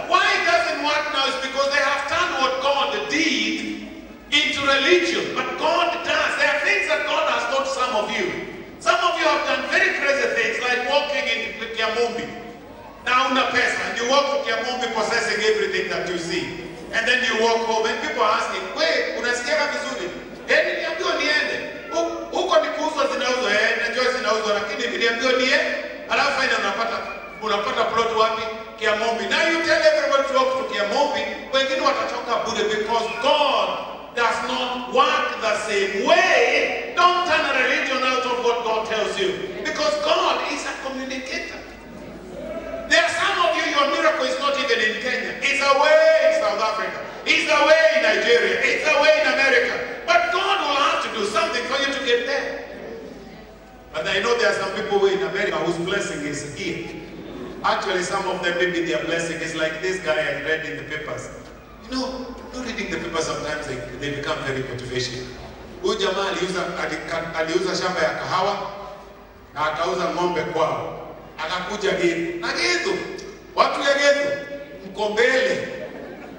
Speaker 3: why it doesn't work now is because they have turned what God did into religion. But God does. There are things that God has taught some of you. Some of you have done very crazy things like walking in Kiamumbi. Now una pesa and you walk to Kiamumbi possessing everything that you see. And then you walk home and people are asking, wait, unasikiaga vizuri? Eh, niliambiwa niende. Hu- Huko ni kuuzwa zinauzwa, eh, najua zinauzwa lakini niliambiwa niende. Alafu aina unapata unapata plot wapi? Kiamumbi. Now you tell everybody to walk to Kiamumbi, wengine watatoka bure because God does not work the same way. Don't turn religion out of what God tells you. Because God is a communicator. There are some of you, your miracle is not even in Kenya. It's away in South Africa. It's away in Nigeria. It's away in America. But God will have to do something for you to get there. But I know there are some people in America whose blessing is here. Actually, some of them, maybe their blessing is like this guy I read in the papers. You know, not reading the papers sometimes they, they become very motivational. Aliuza shamba ya kahawa na akauza ng'ombe kwao, akakuja Githu na Githu, watu ya Githu mko mbele.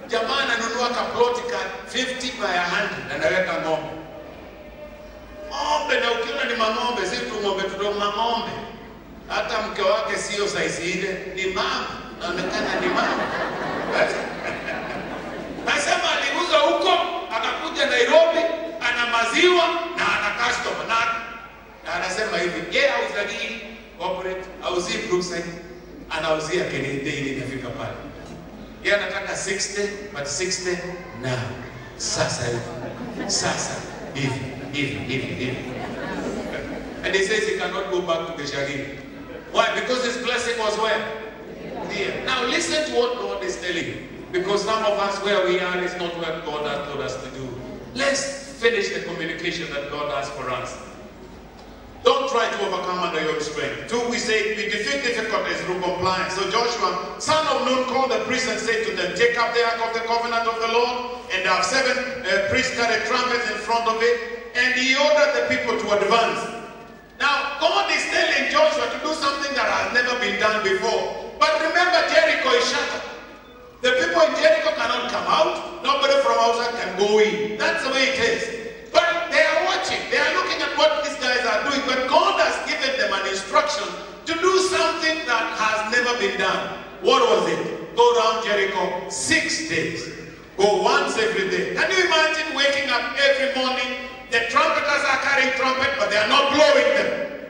Speaker 3: Jamaa ananunua kaploti ka 50 by 100 anaweka ng'ombe. Ng'ombe, na ukiona ni mang'ombe, si tu ng'ombe tudo mang'ombe. Hata mke wake sio saizi ile, ni mama, naonekana ni mama. Nasema aliuza huko, akakuja Nairobi, ana maziwa na ana customer. Na, na anasema hivi, yeye hauzagii corporate, hauzii Brookside, eh? anauzia Kennedy ili inafika pale. Yeye anataka 60 but 60 now. Sasa hivi. Sasa hivi hivi hivi hivi. And he says he cannot go back to the Sharia. Why? Because his blessing was where? Here. Now listen to what God is telling you. Because some of us where we are is not what God has told us to do. Let's finish the communication that God has for us. Don't try to overcome under your own strength. Two, we say we defeat difficulties through compliance. So Joshua, son of Nun, called the priests and said to them, Take up the ark of the covenant of the Lord, and have seven uh, priests carry trumpets in front of it. And he ordered the people to advance. Now, God is telling Joshua to do something that has never been done before. But remember, Jericho is shattered. The people in Jericho cannot come out. Nobody from outside can go in. That's the way it is. But they are watching. They are looking at what guys are doing. But God has given them an instruction to do something that has never been done. What was it? Go around Jericho six days. Go once every day. Can you imagine waking up every morning? The trumpeters are carrying trumpet, but they are not blowing them.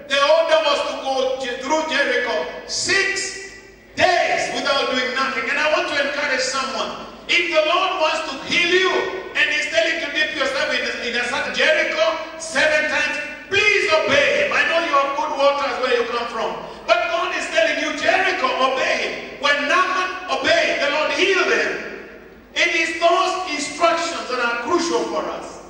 Speaker 3: The order was to go through Jericho six days without doing nothing. And I want to encourage someone. If the Lord wants to heal you and He's telling you to dip yourself in in a Jericho seven times, please obey Him. I know you have good waters where you come from. But God is telling you, Jericho, obey Him. When Naaman obeyed, the Lord healed him. It is those instructions that are crucial for us.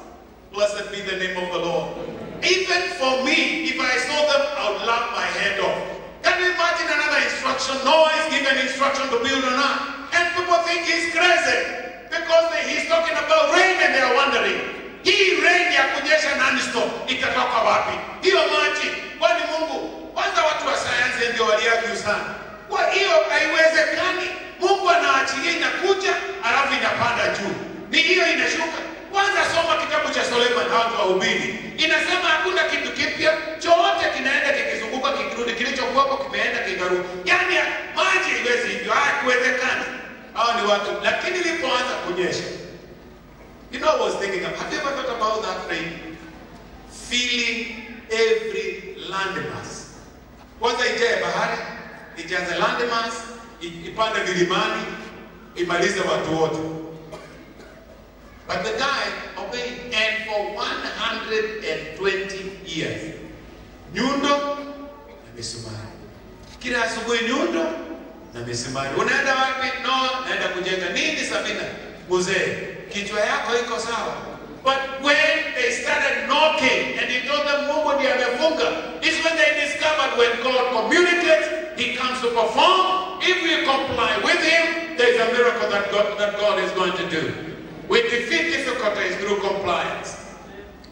Speaker 3: Blessed be the name of the Lord. Even for me, if I saw them, I would laugh my head off. Can you imagine another instruction? Noah is given instruction to build an ark. And people think he's crazy because he's talking about rain and they are wondering. Hii rain ya kunyesha non-stop itatoka wapi? Hiyo maji, kwani Mungu, kwanza watu wa sayansi ndio waliagiu sana. Kwa hiyo haiwezekani. Mungu anaachilia inakuja, alafu inapanda juu. Ni hiyo inashuka. Kwanza soma kitabu cha Suleiman hao wahubiri. Inasema hakuna kitu kipya, chote kinaenda kikizunguka kikirudi, kilichokuwapo kimeenda kikarudi. Yani maji haiwezi hivyo, hakuwezekana. Hao ni watu, lakini ilipoanza kunyesha, you know, I was thinking, have you ever thought about that rain filling every landmass? Kwanza ijae bahari, ijaze landmass, ipande vilimani, imalize watu wote. But the guy obeyed, and for 120 years, nyundo na misumari. Kila asubuhi nyundo na misumari. Unaenda wapi? No, naenda kujenga nini? Sabina mzee, kichwa yako iko sawa. But when they started knocking and he told them Mungu ndiye amefunga, is when they discovered when God communicates, he comes to perform. If we comply with him, there is a miracle that God, that God is going to do. We defeat difficulties through compliance.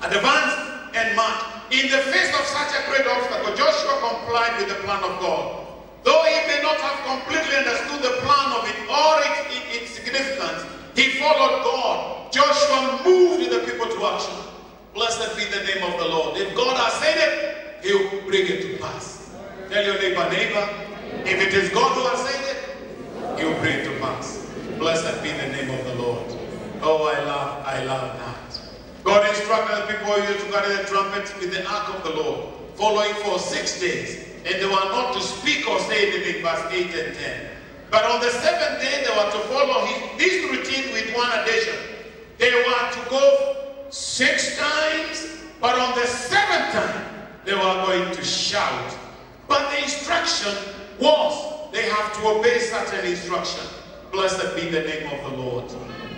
Speaker 3: Advance and march. In the face of such a great obstacle, Joshua complied with the plan of God. Though he may not have completely understood the plan of it or its, its significance, he followed God. Joshua moved the people to action. Blessed be the name of the Lord. If God has said it, he will bring it to pass. Tell your neighbor, neighbor, if it is God who has said it, he will bring it to pass. Blessed be the name of the Lord. Oh, I love, I love that. God instructed the people to carry the trumpet with the ark of the Lord, following for six days. And they were not to speak or say anything, verse 8 and 10. But on the seventh day, they were to follow his, routine with one addition. They were to go six times, but on the seventh time, they were going to shout. But the instruction was they have to obey certain instruction. Blessed be the name of the Lord.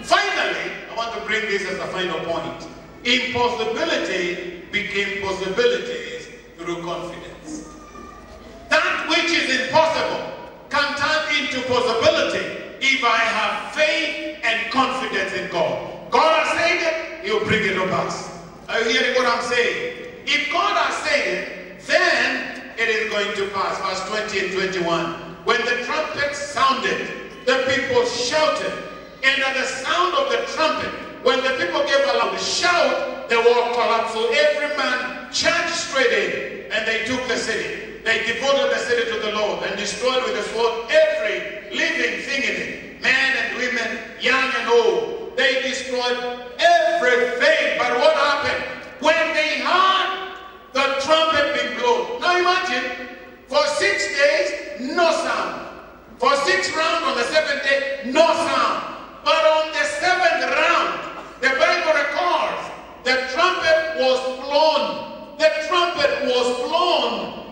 Speaker 3: Finally, I want to bring this as a final point. Impossibility became possibilities through confidence. That which is impossible can turn into possibility if I have faith and confidence in God. God has said it, He'll bring it to pass. Are you hearing what I'm saying? If God has said it, then it is going to pass. Verse 20 and 21. When the trumpet sounded, the people shouted. And at the sound of the trumpet, when the people gave a loud shout, the wall collapsed. So every man charged straight in, and they took the city. They devoted the city to the Lord and destroyed with the sword every living thing in it, men and women, young and old. They destroyed everything. But what happened? When they heard the trumpet being blown. Now imagine, for six days, no sound. For six rounds on the seventh day, no sound. But on the seventh round, the Bible records the trumpet was blown. The trumpet was blown.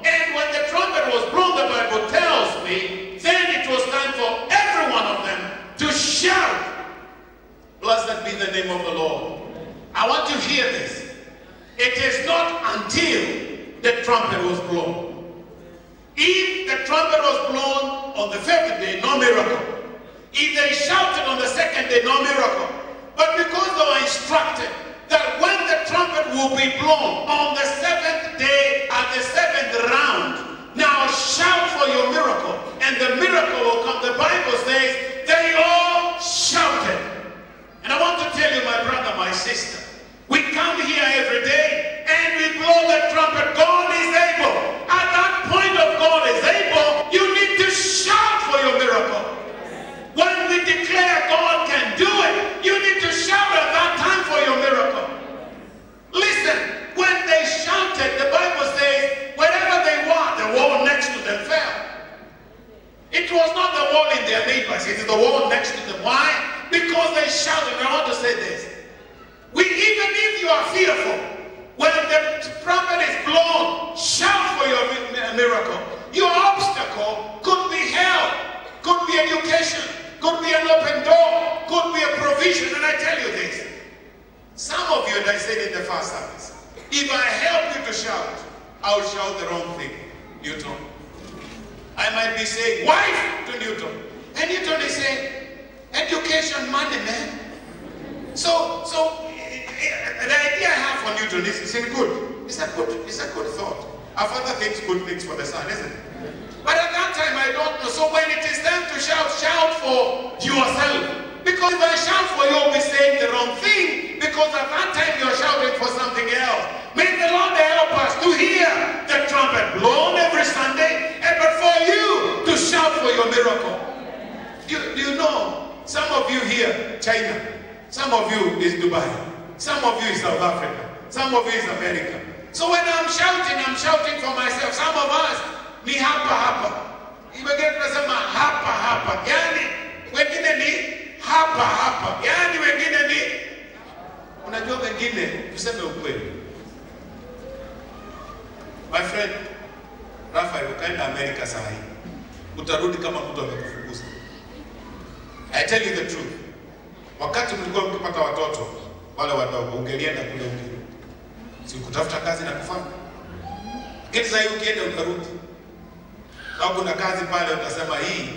Speaker 3: Trumpet was blown, the Bible tells me, then it was time for every one of them to shout. Blessed be the name of the Lord. I want you to hear this. It is not until the trumpet was blown. If the trumpet was blown on the fifth day, no miracle. If they shouted on the second day, no miracle. But because they were instructed that when the trumpet will be blown on the seventh day at the seventh round, now shout for your miracle, and the miracle will come. The Bible says they all shouted. And I want to tell you, my brother, my sister, we come here every day and we blow the trumpet. God is able. At that point of God is able, you need to shout for your miracle. When we declare God can do it, you need to shout at that time for your miracle. Listen, when they shouted, the Bible says, wherever they were, the wall next to them fell. It was not the wall in their neighbors, it is the wall next to them. Why? Because they shouted. I want to say this. We, even if you are fearful, when the trumpet is blown, shout for your miracle. Your obstacle could be health, could be education, could be an open door, could be a provision. And I tell you this. Some of you, I said in the first service, if I help you to shout, I'll shout the wrong thing. Newton. I might be saying wife to Newton. And Newton is saying, education, money, man. So, so eh, eh, the idea I have for Newton is, is in good. It's a good, it's a good thought. Our father thinks good things for the son, isn't it? But at that time, I don't know. So when it is time to shout, shout for yourself. Because if I shout for you, I'll be saying the wrong thing. Because at that time you're shouting for something else. May the Lord help us to hear the trumpet blown every Sunday, and but for you to shout for your miracle. Do, you know? Some of you here, China. Some of you is Dubai. Some of you is South Africa. Some of you is America. So when I'm shouting, I'm shouting for myself. Some of us ni hapa hapa. Wengine tunasema hapa hapa. yani wengine ni hapa hapa. yani wengine ni unajua wengine tuseme ukweli. My friend, Rafael ukaenda Amerika saa hii. Utarudi kama mtu amekufukuza. I tell you the truth. Wakati mlikuwa mkipata watoto wale wadogo, ungelienda kule ungerudi, si kutafuta kazi na kufanya. Lakini hivi ukienda utarudi, au kuna kazi pale, utasema hii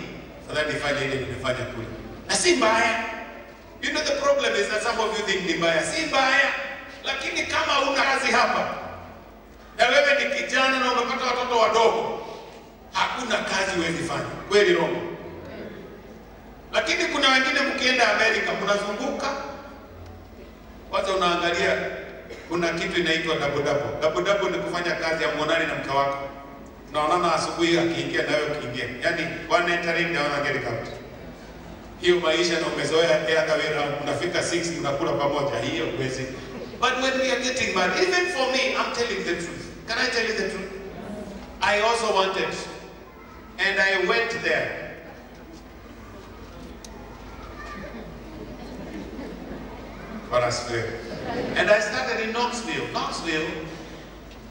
Speaker 3: fadhali nifanye ile nimefanya kule, na si mbaya. You know the problem is that some of you think ni mbaya. Si mbaya, lakini kama una kazi hapa na wewe ni kijana na unapata watoto wadogo, hakuna kazi huwezi fanya. Kweli roho lakini kuna wengine mkienda Amerika mnazunguka, kwanza unaangalia, kuna kitu inaitwa. Double double ni kufanya kazi ya mwonani na mke wako, unaonana asubuhi akiingia na wewe ukiingia, yani one entering the other getting out. Hiyo maisha na umezoea the other way round, unafika 6 mnakula pamoja, hiyo huwezi. But when we are getting married, even for me, I'm telling the truth. Can I tell you the truth? I also wanted, and I went there. Asifiwe. And I started in Knoxville. Knoxville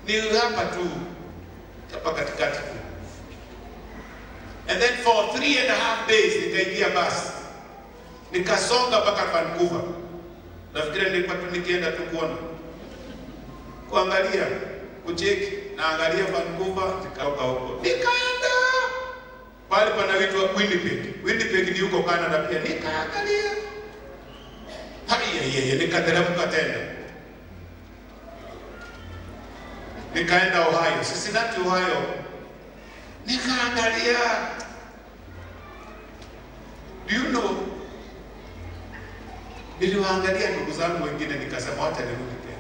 Speaker 3: ni hapa tu hapa katikati. And then for three and a half days nikaingia basi. Nikasonga mpaka Vancouver. Nafikiria nilikuwa tu nikienda tu kuona. Kuangalia kucheki, naangalia Vancouver, nikatoka huko. Nikaenda! Pale panaitwa Winnipeg. Winnipeg ni huko Canada pia, nikaangalia. Haiya, nikateremka tena nikaenda Ohio, Cincinnati, Ohio, nikaangalia. Do you know, niliwaangalia ndugu zangu wengine, nikasema wacha nirudi tena.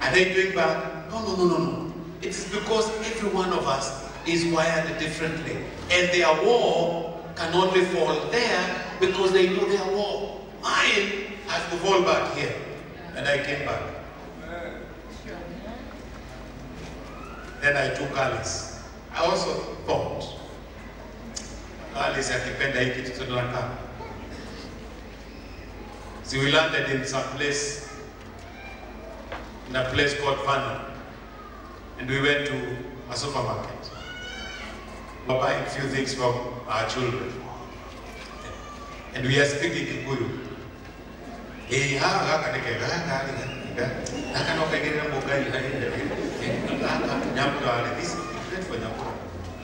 Speaker 3: Are they doing bad? No, no, no, no, no. It's because every one of us is wired differently, and their war can only fall there because they know their war. Mine has to fall back here. And I came back. Then I took Alice. I also thought, Alice akipenda hii kitu tunakaa. So we landed in some place, in a place called Fana. And we went to a supermarket. We were buying a few things for our children. And we are speaking Kikuyu. Eh, ha gaka nike gaka gaka gaka no kagere na bogai ha gaka nyamura ale this is great for nyamura.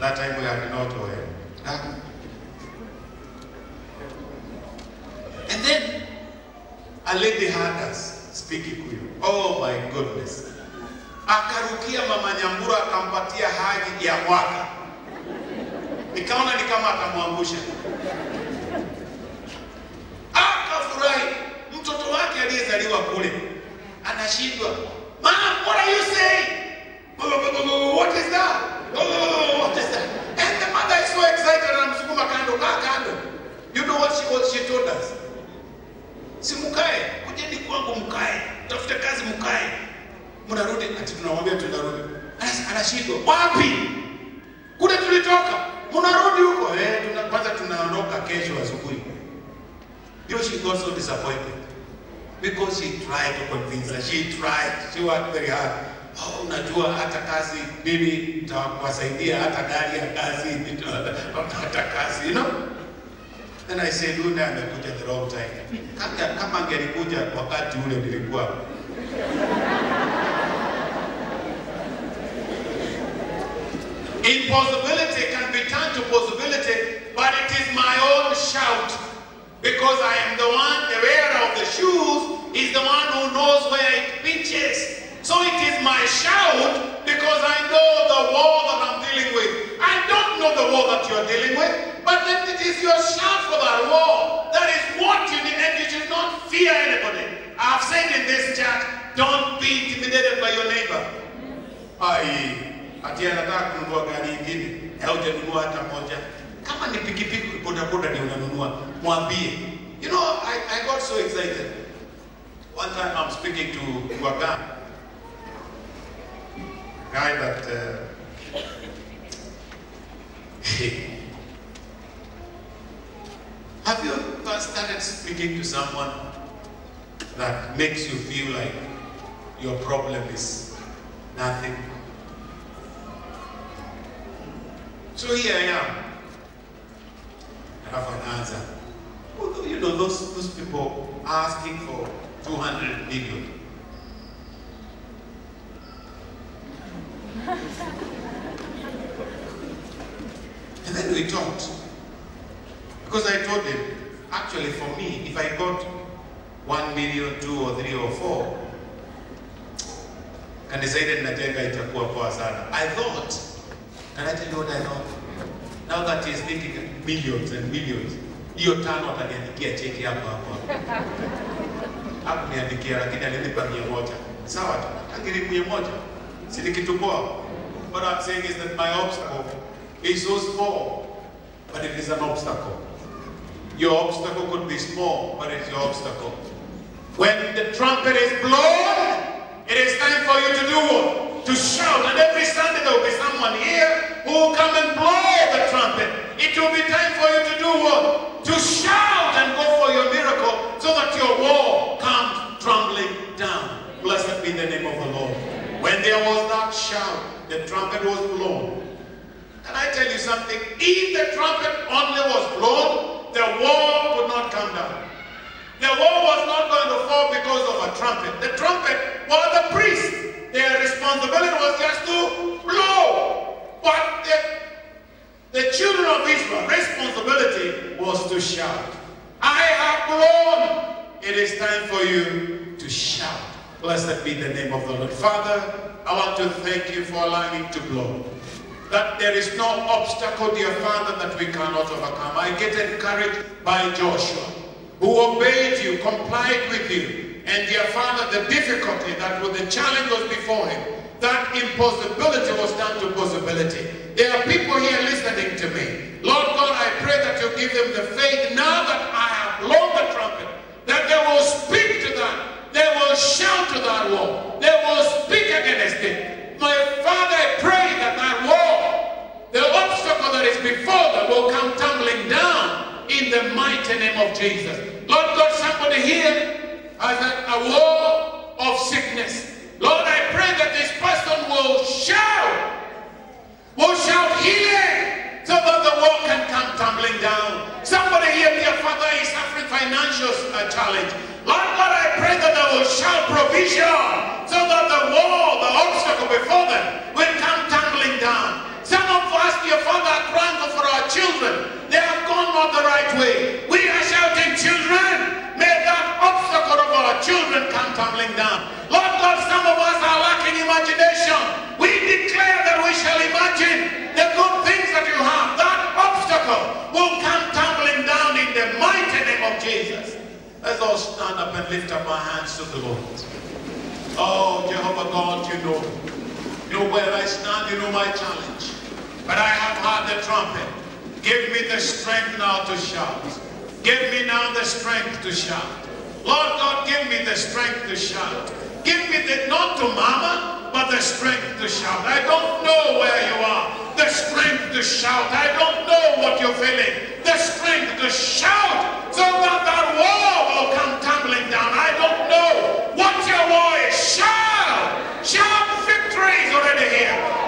Speaker 3: That time we had not oil. Gaka. And then a lady heard us speak Kikuyu. Oh my goodness. Akarukia mama Nyambura akampatia hagi ya mwaka. Nikaona ni kama atamwangusha. Akafurahi. Wake aliyezaliwa kule anashindwa. mama, what are you saying? What is that? What is that? And the mother is so excited kando, kando. You know what she, she told us? Kujeni kwangu mkae, tafute kazi mkae. Mnarudi ati tunamwambia tunarudi. Anas- Anashindwa. Wapi? Kule tulitoka. Mnarudi huko. Eh, tunaondoka kesho asubuhi. Know, she got so disappointed because she tried to convince her. She tried. She worked very hard. Oh, unajua hata kazi mimi nitawasaidia hata gari ya kazi nitapata kazi, you know? Then I said, naye amekuja the wrong time. Kama, kama angelikuja wakati ule nilikuwa Impossibility can be turned to possibility, but it is my own shout. Because I am the one, the wearer of the shoes is the one who knows where it pinches. So it is my shout because I know the war that I'm dealing with. I don't know the war that you're dealing with, but then it is your shout for that war that is what you need, and you should not fear anybody. I've said in this church, don't be intimidated by your neighbor. Ai, ati anataka kununua gari ingine, haujanunua hata moja. Kama ni pikipiki bodaboda ndio unanunua, mwambie. You know, I, I got so excited. One time I'm speaking to, a guy, guy that uh, Have you ever started speaking to someone that makes you feel like your problem is nothing? So here I am. Have an answer. Although, you know, those, those people asking for 200 million. And then we talked. Because I told him, actually for me, if I got one million, two or three or four, kanisaide najenga itakuwa poa. I thought, can I tell you what I thought? Now that he's thinking millions and millions, hiyo tano ataniandikia cheki hapo hapo. Hakuniandikia lakini alinipa mia moja. Sawa tu, angeli mia moja. Kitu poa. What I'm saying is that my obstacle is so small, but it is an obstacle. Your obstacle could be small, but it's your obstacle. When the trumpet is blown, it is time for you to do what? To shout. And every Sunday there will be someone here who will come and blow the trumpet. It will be time for you to do what? To shout and go for your miracle so that your wall comes trembling down. Blessed be the name of the Lord. When there was that shout, the trumpet was blown. Can I tell you something? If the trumpet only was blown, the wall would not come down. The wall was not going to fall because of a trumpet. The trumpet was the priest. Their responsibility was just to blow. But the, the children of Israel, responsibility was to shout. I have blown. It is time for you to shout. Blessed be the name of the Lord. Father, I want to thank you for allowing it to blow that there is no obstacle, dear Father, that we cannot overcome. I get encouraged by Joshua, who obeyed you, complied with you, and dear Father, the difficulty that was the challenge was before him, that impossibility was turned to possibility. There are people here listening to me. Lord God, I pray that you give them the faith now that I have blown the trumpet, that they will speak to that, they will shout to that wall, they will speak against it. My Father, I pray that that wall, the obstacle that is before them will come tumbling down in the mighty name of Jesus. Lord God, somebody here has a, a wall of sickness. Lord, I pray that this person will shout, will shout healing so that the wall can come tumbling down. Somebody here, dear Father, is suffering financial uh, challenge. Lord God, I pray that they will shout provision so that the wall, the obstacle before them will come tumbling down. Some of us, dear Father, are crying for our children. They have gone not the right way. We are shouting, children, may that obstacle of our children come tumbling down. Lord God, some of us are lacking imagination. We declare that we shall imagine the good things that you have. That obstacle will come tumbling down in the mighty name of Jesus. Let's all stand up and lift up our hands to the Lord. Oh, Jehovah God, you know. You know where I stand, you know my challenge. But I have heard the trumpet. Give me the strength now to shout. Give me now the strength to shout. Lord God, give me the strength to shout. Give me the, not to mama, but the strength to shout. I don't know where you are. The strength to shout. I don't know what you're feeling. The strength to shout so that that wall will come tumbling down. I don't know what
Speaker 1: go to the.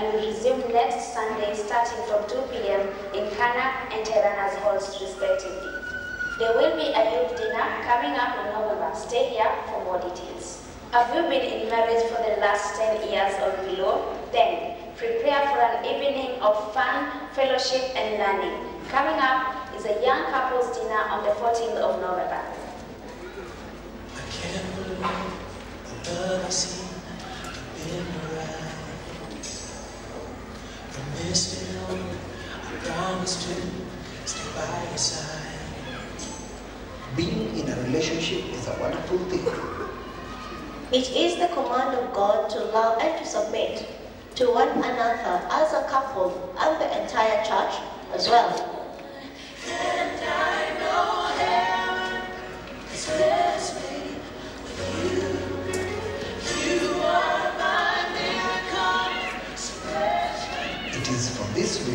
Speaker 1: and
Speaker 4: will resume next Sunday starting from 2 p.m. in Kana and Telana's halls respectively. There will be a youth dinner coming up in November. Stay here for more details. Have you been in marriage for the last 10 years or below? Then, prepare for an evening of fun, fellowship and learning. Coming up is a young couple's dinner on the 14th of November.
Speaker 5: promise to stay by your side.
Speaker 6: Being in a relationship is a wonderful thing. It is the command of God to love and to submit to one another as a couple and the entire church as well.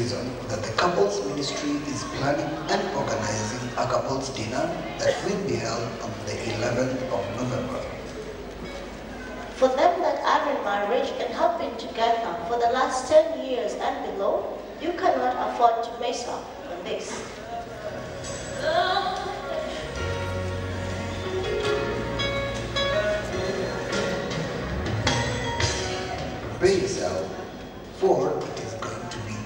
Speaker 7: reason that the couples ministry is planning and organizing a couples dinner that will be held on the 11th of November.
Speaker 6: For them that are in marriage and have been together for the last 10 years and below, you cannot afford to mess up on this.
Speaker 7: Brain cell 4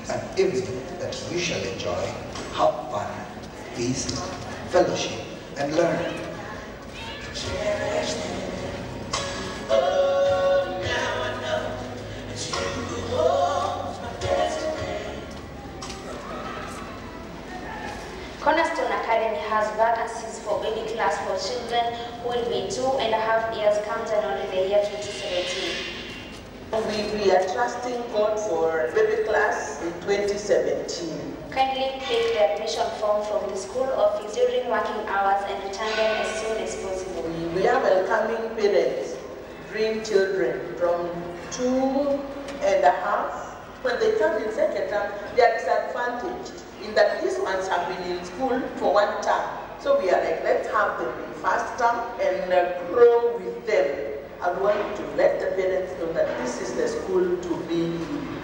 Speaker 7: an evening that you shall enjoy, have fun, feast, fellowship, and learn.
Speaker 4: Cornerstone Academy has vacancies for baby class for children who will be two and a half years come January the year 2017.
Speaker 8: We, we are trusting God for baby class in 2017.
Speaker 4: Kindly take the admission form from the school office during working hours and return them as soon as possible.
Speaker 8: We, are welcoming parents, bring children from two and a half. When they come in second term, they are disadvantaged in that these ones have been in school for one term. So we are like, let's have them in first term and uh, grow with them. I want to let the parents know that this is the school to be in.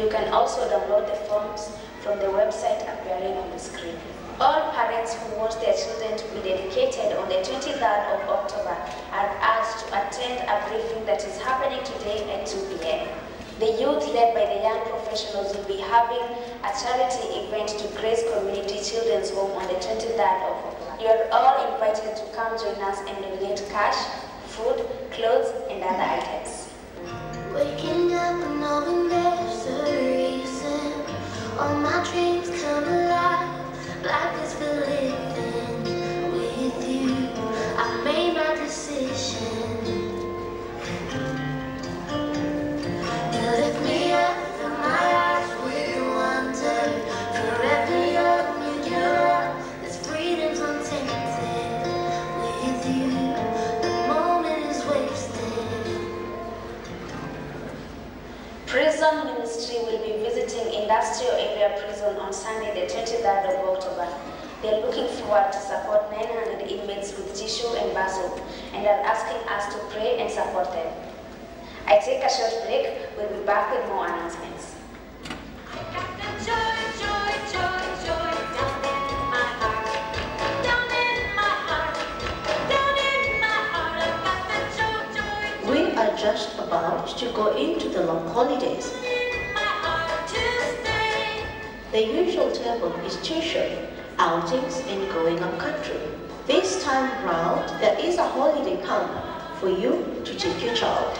Speaker 4: You can also download the forms from the website appearing on the screen. All parents who want their children to be dedicated on the 23rd of October are asked to attend a briefing that is happening today at 2 p.m. The youth led by the young professionals will be having a charity event to Grace Community Children's Home on the 23rd of October. You are all invited to come join us and donate cash, food, clothes, and other items.
Speaker 9: Waking up and knowing there's a reason. All my dreams come alive. Life is
Speaker 4: Industrial Area Prison on Sunday, the 23rd of October. They are looking forward to support 900 inmates with tissue and basil and are asking us to pray and support them. I take a short break. We'll be back with more announcements.
Speaker 6: We are just about to go into the long holidays. The usual table is tuition, outings, and going up country. This time round, there is a holiday camp for you to take your child.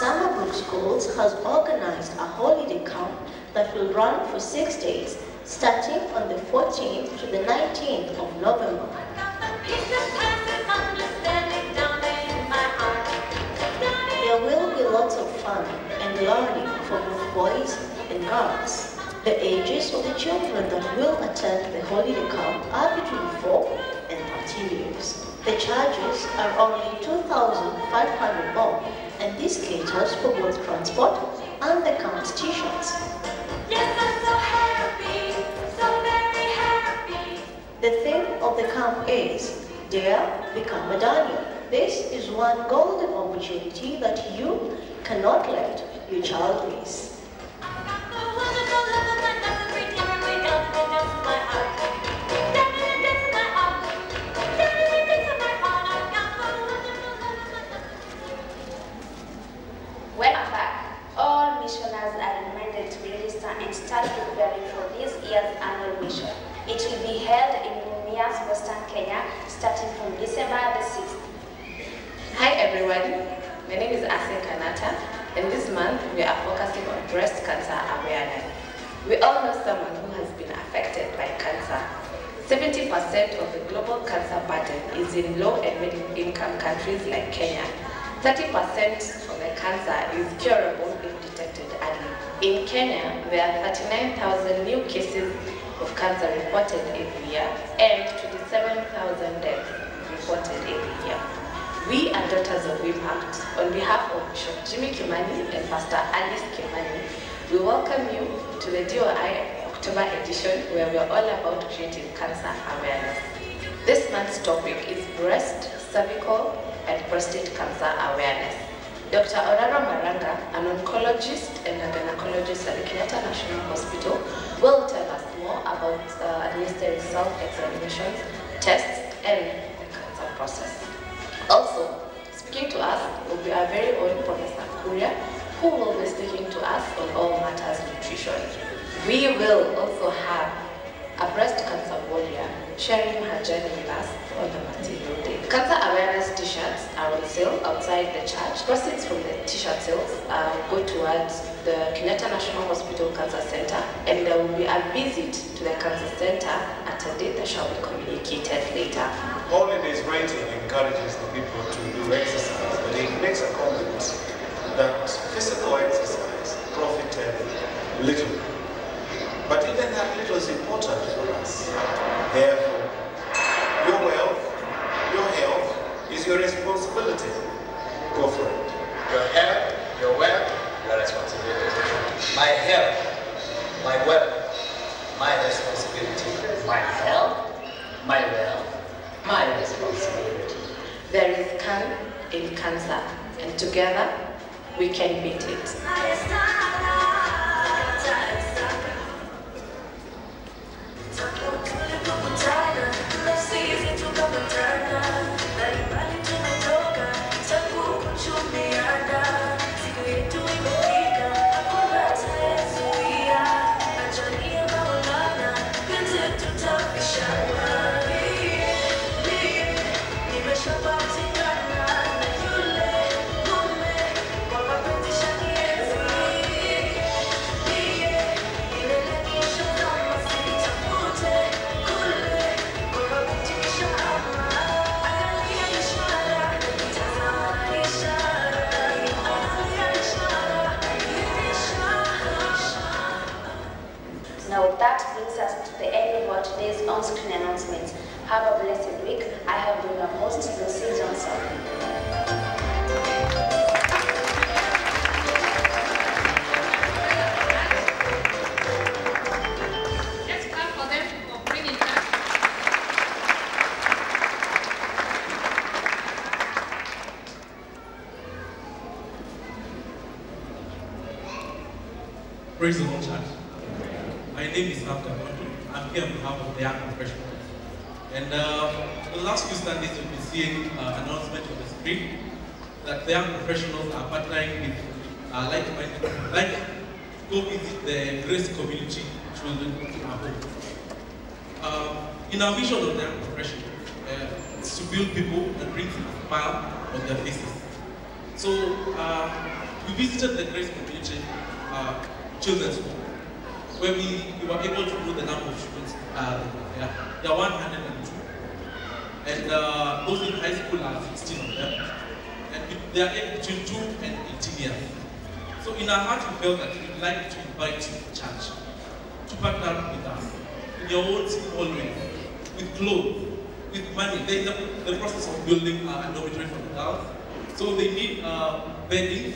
Speaker 6: Summerwood Schools has organized a holiday camp that will run for six days, starting on the 14th to the 19th of November. Fun and learning for both boys and girls. The ages of the children that will attend the holiday camp are between 4 and 13 years. The charges are only 2,500 baht, and this caters for both transport and the camp's t-shirts. The theme of the camp is Dare Become a Daniel. This is one golden opportunity that you cannot let your child miss.
Speaker 4: Welcome back. All missioners are reminded to register and start preparing for this year's annual mission. It will be held in Mumias, Western Kenya, starting from December the 6th.
Speaker 10: Hi everyone, my name is Asin Kanata and this month we are focusing on breast cancer awareness. We all know someone who has been affected by cancer. 70% of the global cancer burden is in low and middle income countries like Kenya. 30% of the cancer is curable if detected early. In Kenya, there are 39,000 new cases of cancer reported every year and 27,000 deaths reported every year. We are Daughters of Impact. On behalf of Bishop Jimmy Kimani and Pastor Alice Kimani, we welcome you to the DOI October edition where we are all about creating cancer awareness. This month's topic is breast, cervical, and prostate cancer awareness. Dr. Oraro Maranga, an oncologist and a gynecologist at the Kenyatta National Hospital, will tell us more about uh, administering self-examinations, tests, and the cancer process. Also, speaking to us will be our very own Professor Kuria, who will be speaking to us on all matters nutrition. We will also have a breast cancer warrior sharing her journey with us on the material day. Cancer awareness t-shirts are on sale outside the church. Proceeds from the t-shirt sales uh, go towards the Kenyatta National Hospital Cancer Center and there will be a visit to the cancer center at a date that shall be communicated later.
Speaker 3: Holidays rating encourages the people to do exercise, but it makes a comment that physical exercise profited little. But even that little is important for us. Therefore, your wealth, your health is your responsibility. Go for it.
Speaker 11: Your health, your wealth, your responsibility. My health, my wealth, my responsibility. My health, my wealth, my responsibility.
Speaker 10: There is can in cancer and together we can beat it.
Speaker 2: Now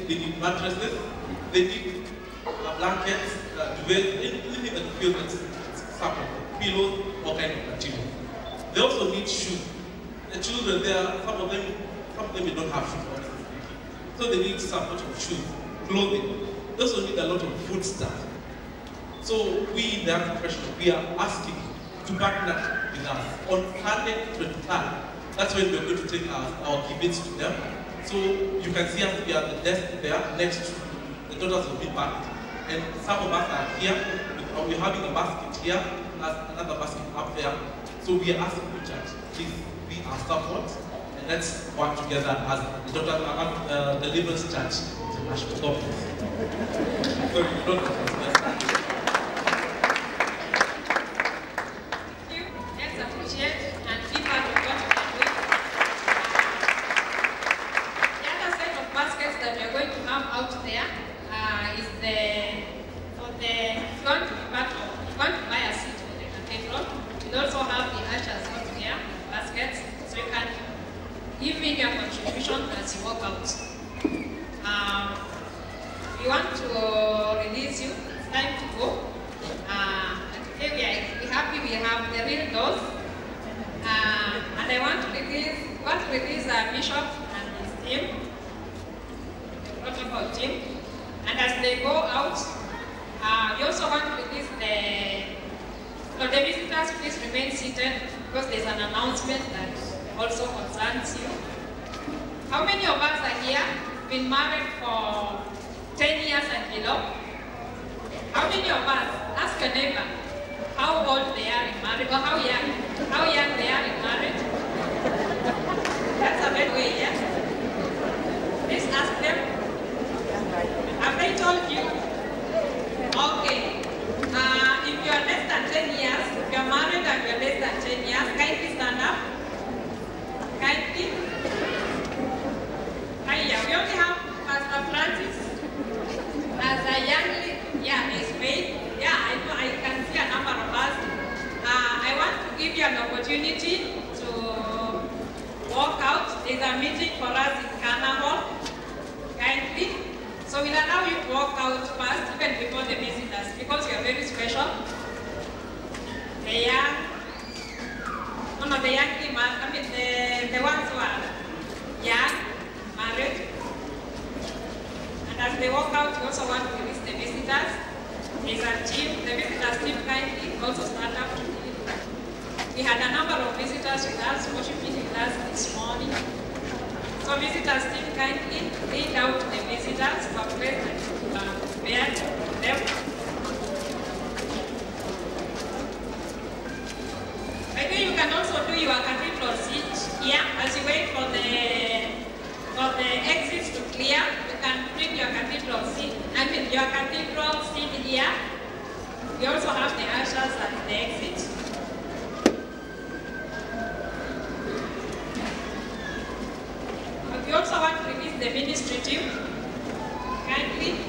Speaker 12: they need mattresses, they need uh, blankets, uh, duvets, anything that you feel pillows, all kind of material. They also need shoes. The children, there some of them, some of them may not have shoes, honestly speaking. So they need support of shoes, clothing. They also need a lot of food stuff. So we in the professional, we are asking to partner with us on Sunday 23rd. That's when we're going to take our, our events to them. So you can see us, we are the desk there next to the daughters of Impact. And some of us are here, we're having a basket here, plus another basket up there. So we are asking the church, please be our support, and let's work together as the daughters, uh, uh, Deliverance Church International. Sorry, you don't know.
Speaker 1: attention as you walk out. Um, we want to release you. It's time to go. Uh, today we are we happy we have the real doors. Uh, and I want to release want to release our bishop and his team, the protocol team. And as they go out, uh, we also want to release the so the visitors please remain seated because there's an announcement that also concerns you. How many of us are here been married for 10 years and below? How many of us, ask your neighbor, how old they are in marriage or how young, how young they are in marriage? That's a bad way, yeah? Please ask them. Have they told you? Okay. Uh, if you are less than 10 years, if you are married and you are less than 10 years, kindly stand up. Kindly. Hiya, we only have Pastor Francis as a young, lady. yeah, he's paid. Yeah, I know, I can see a number of us. Uh, I want to give you an opportunity to walk out. There's a meeting for us in Carnival. Kindly. So we'll allow you to walk out first, even before the visitors, because you are very special. The young, no, no, the young people, uh, I mean, the, the ones who are young, married. And as they walk out, we also want to release the visitors. There's a team, the visitors team kindly also stand up. We had a number of visitors with us, worshiping with us this morning. So visitors team kindly lead out the visitors for present uh, prepared them. Maybe you can also do your cathedral seat here as you wait for the for the exits to clear. You can bring your cathedral seat. I mean your cathedral seat here. We also have the ushers at the exit. But we also the ministry team. Kindly.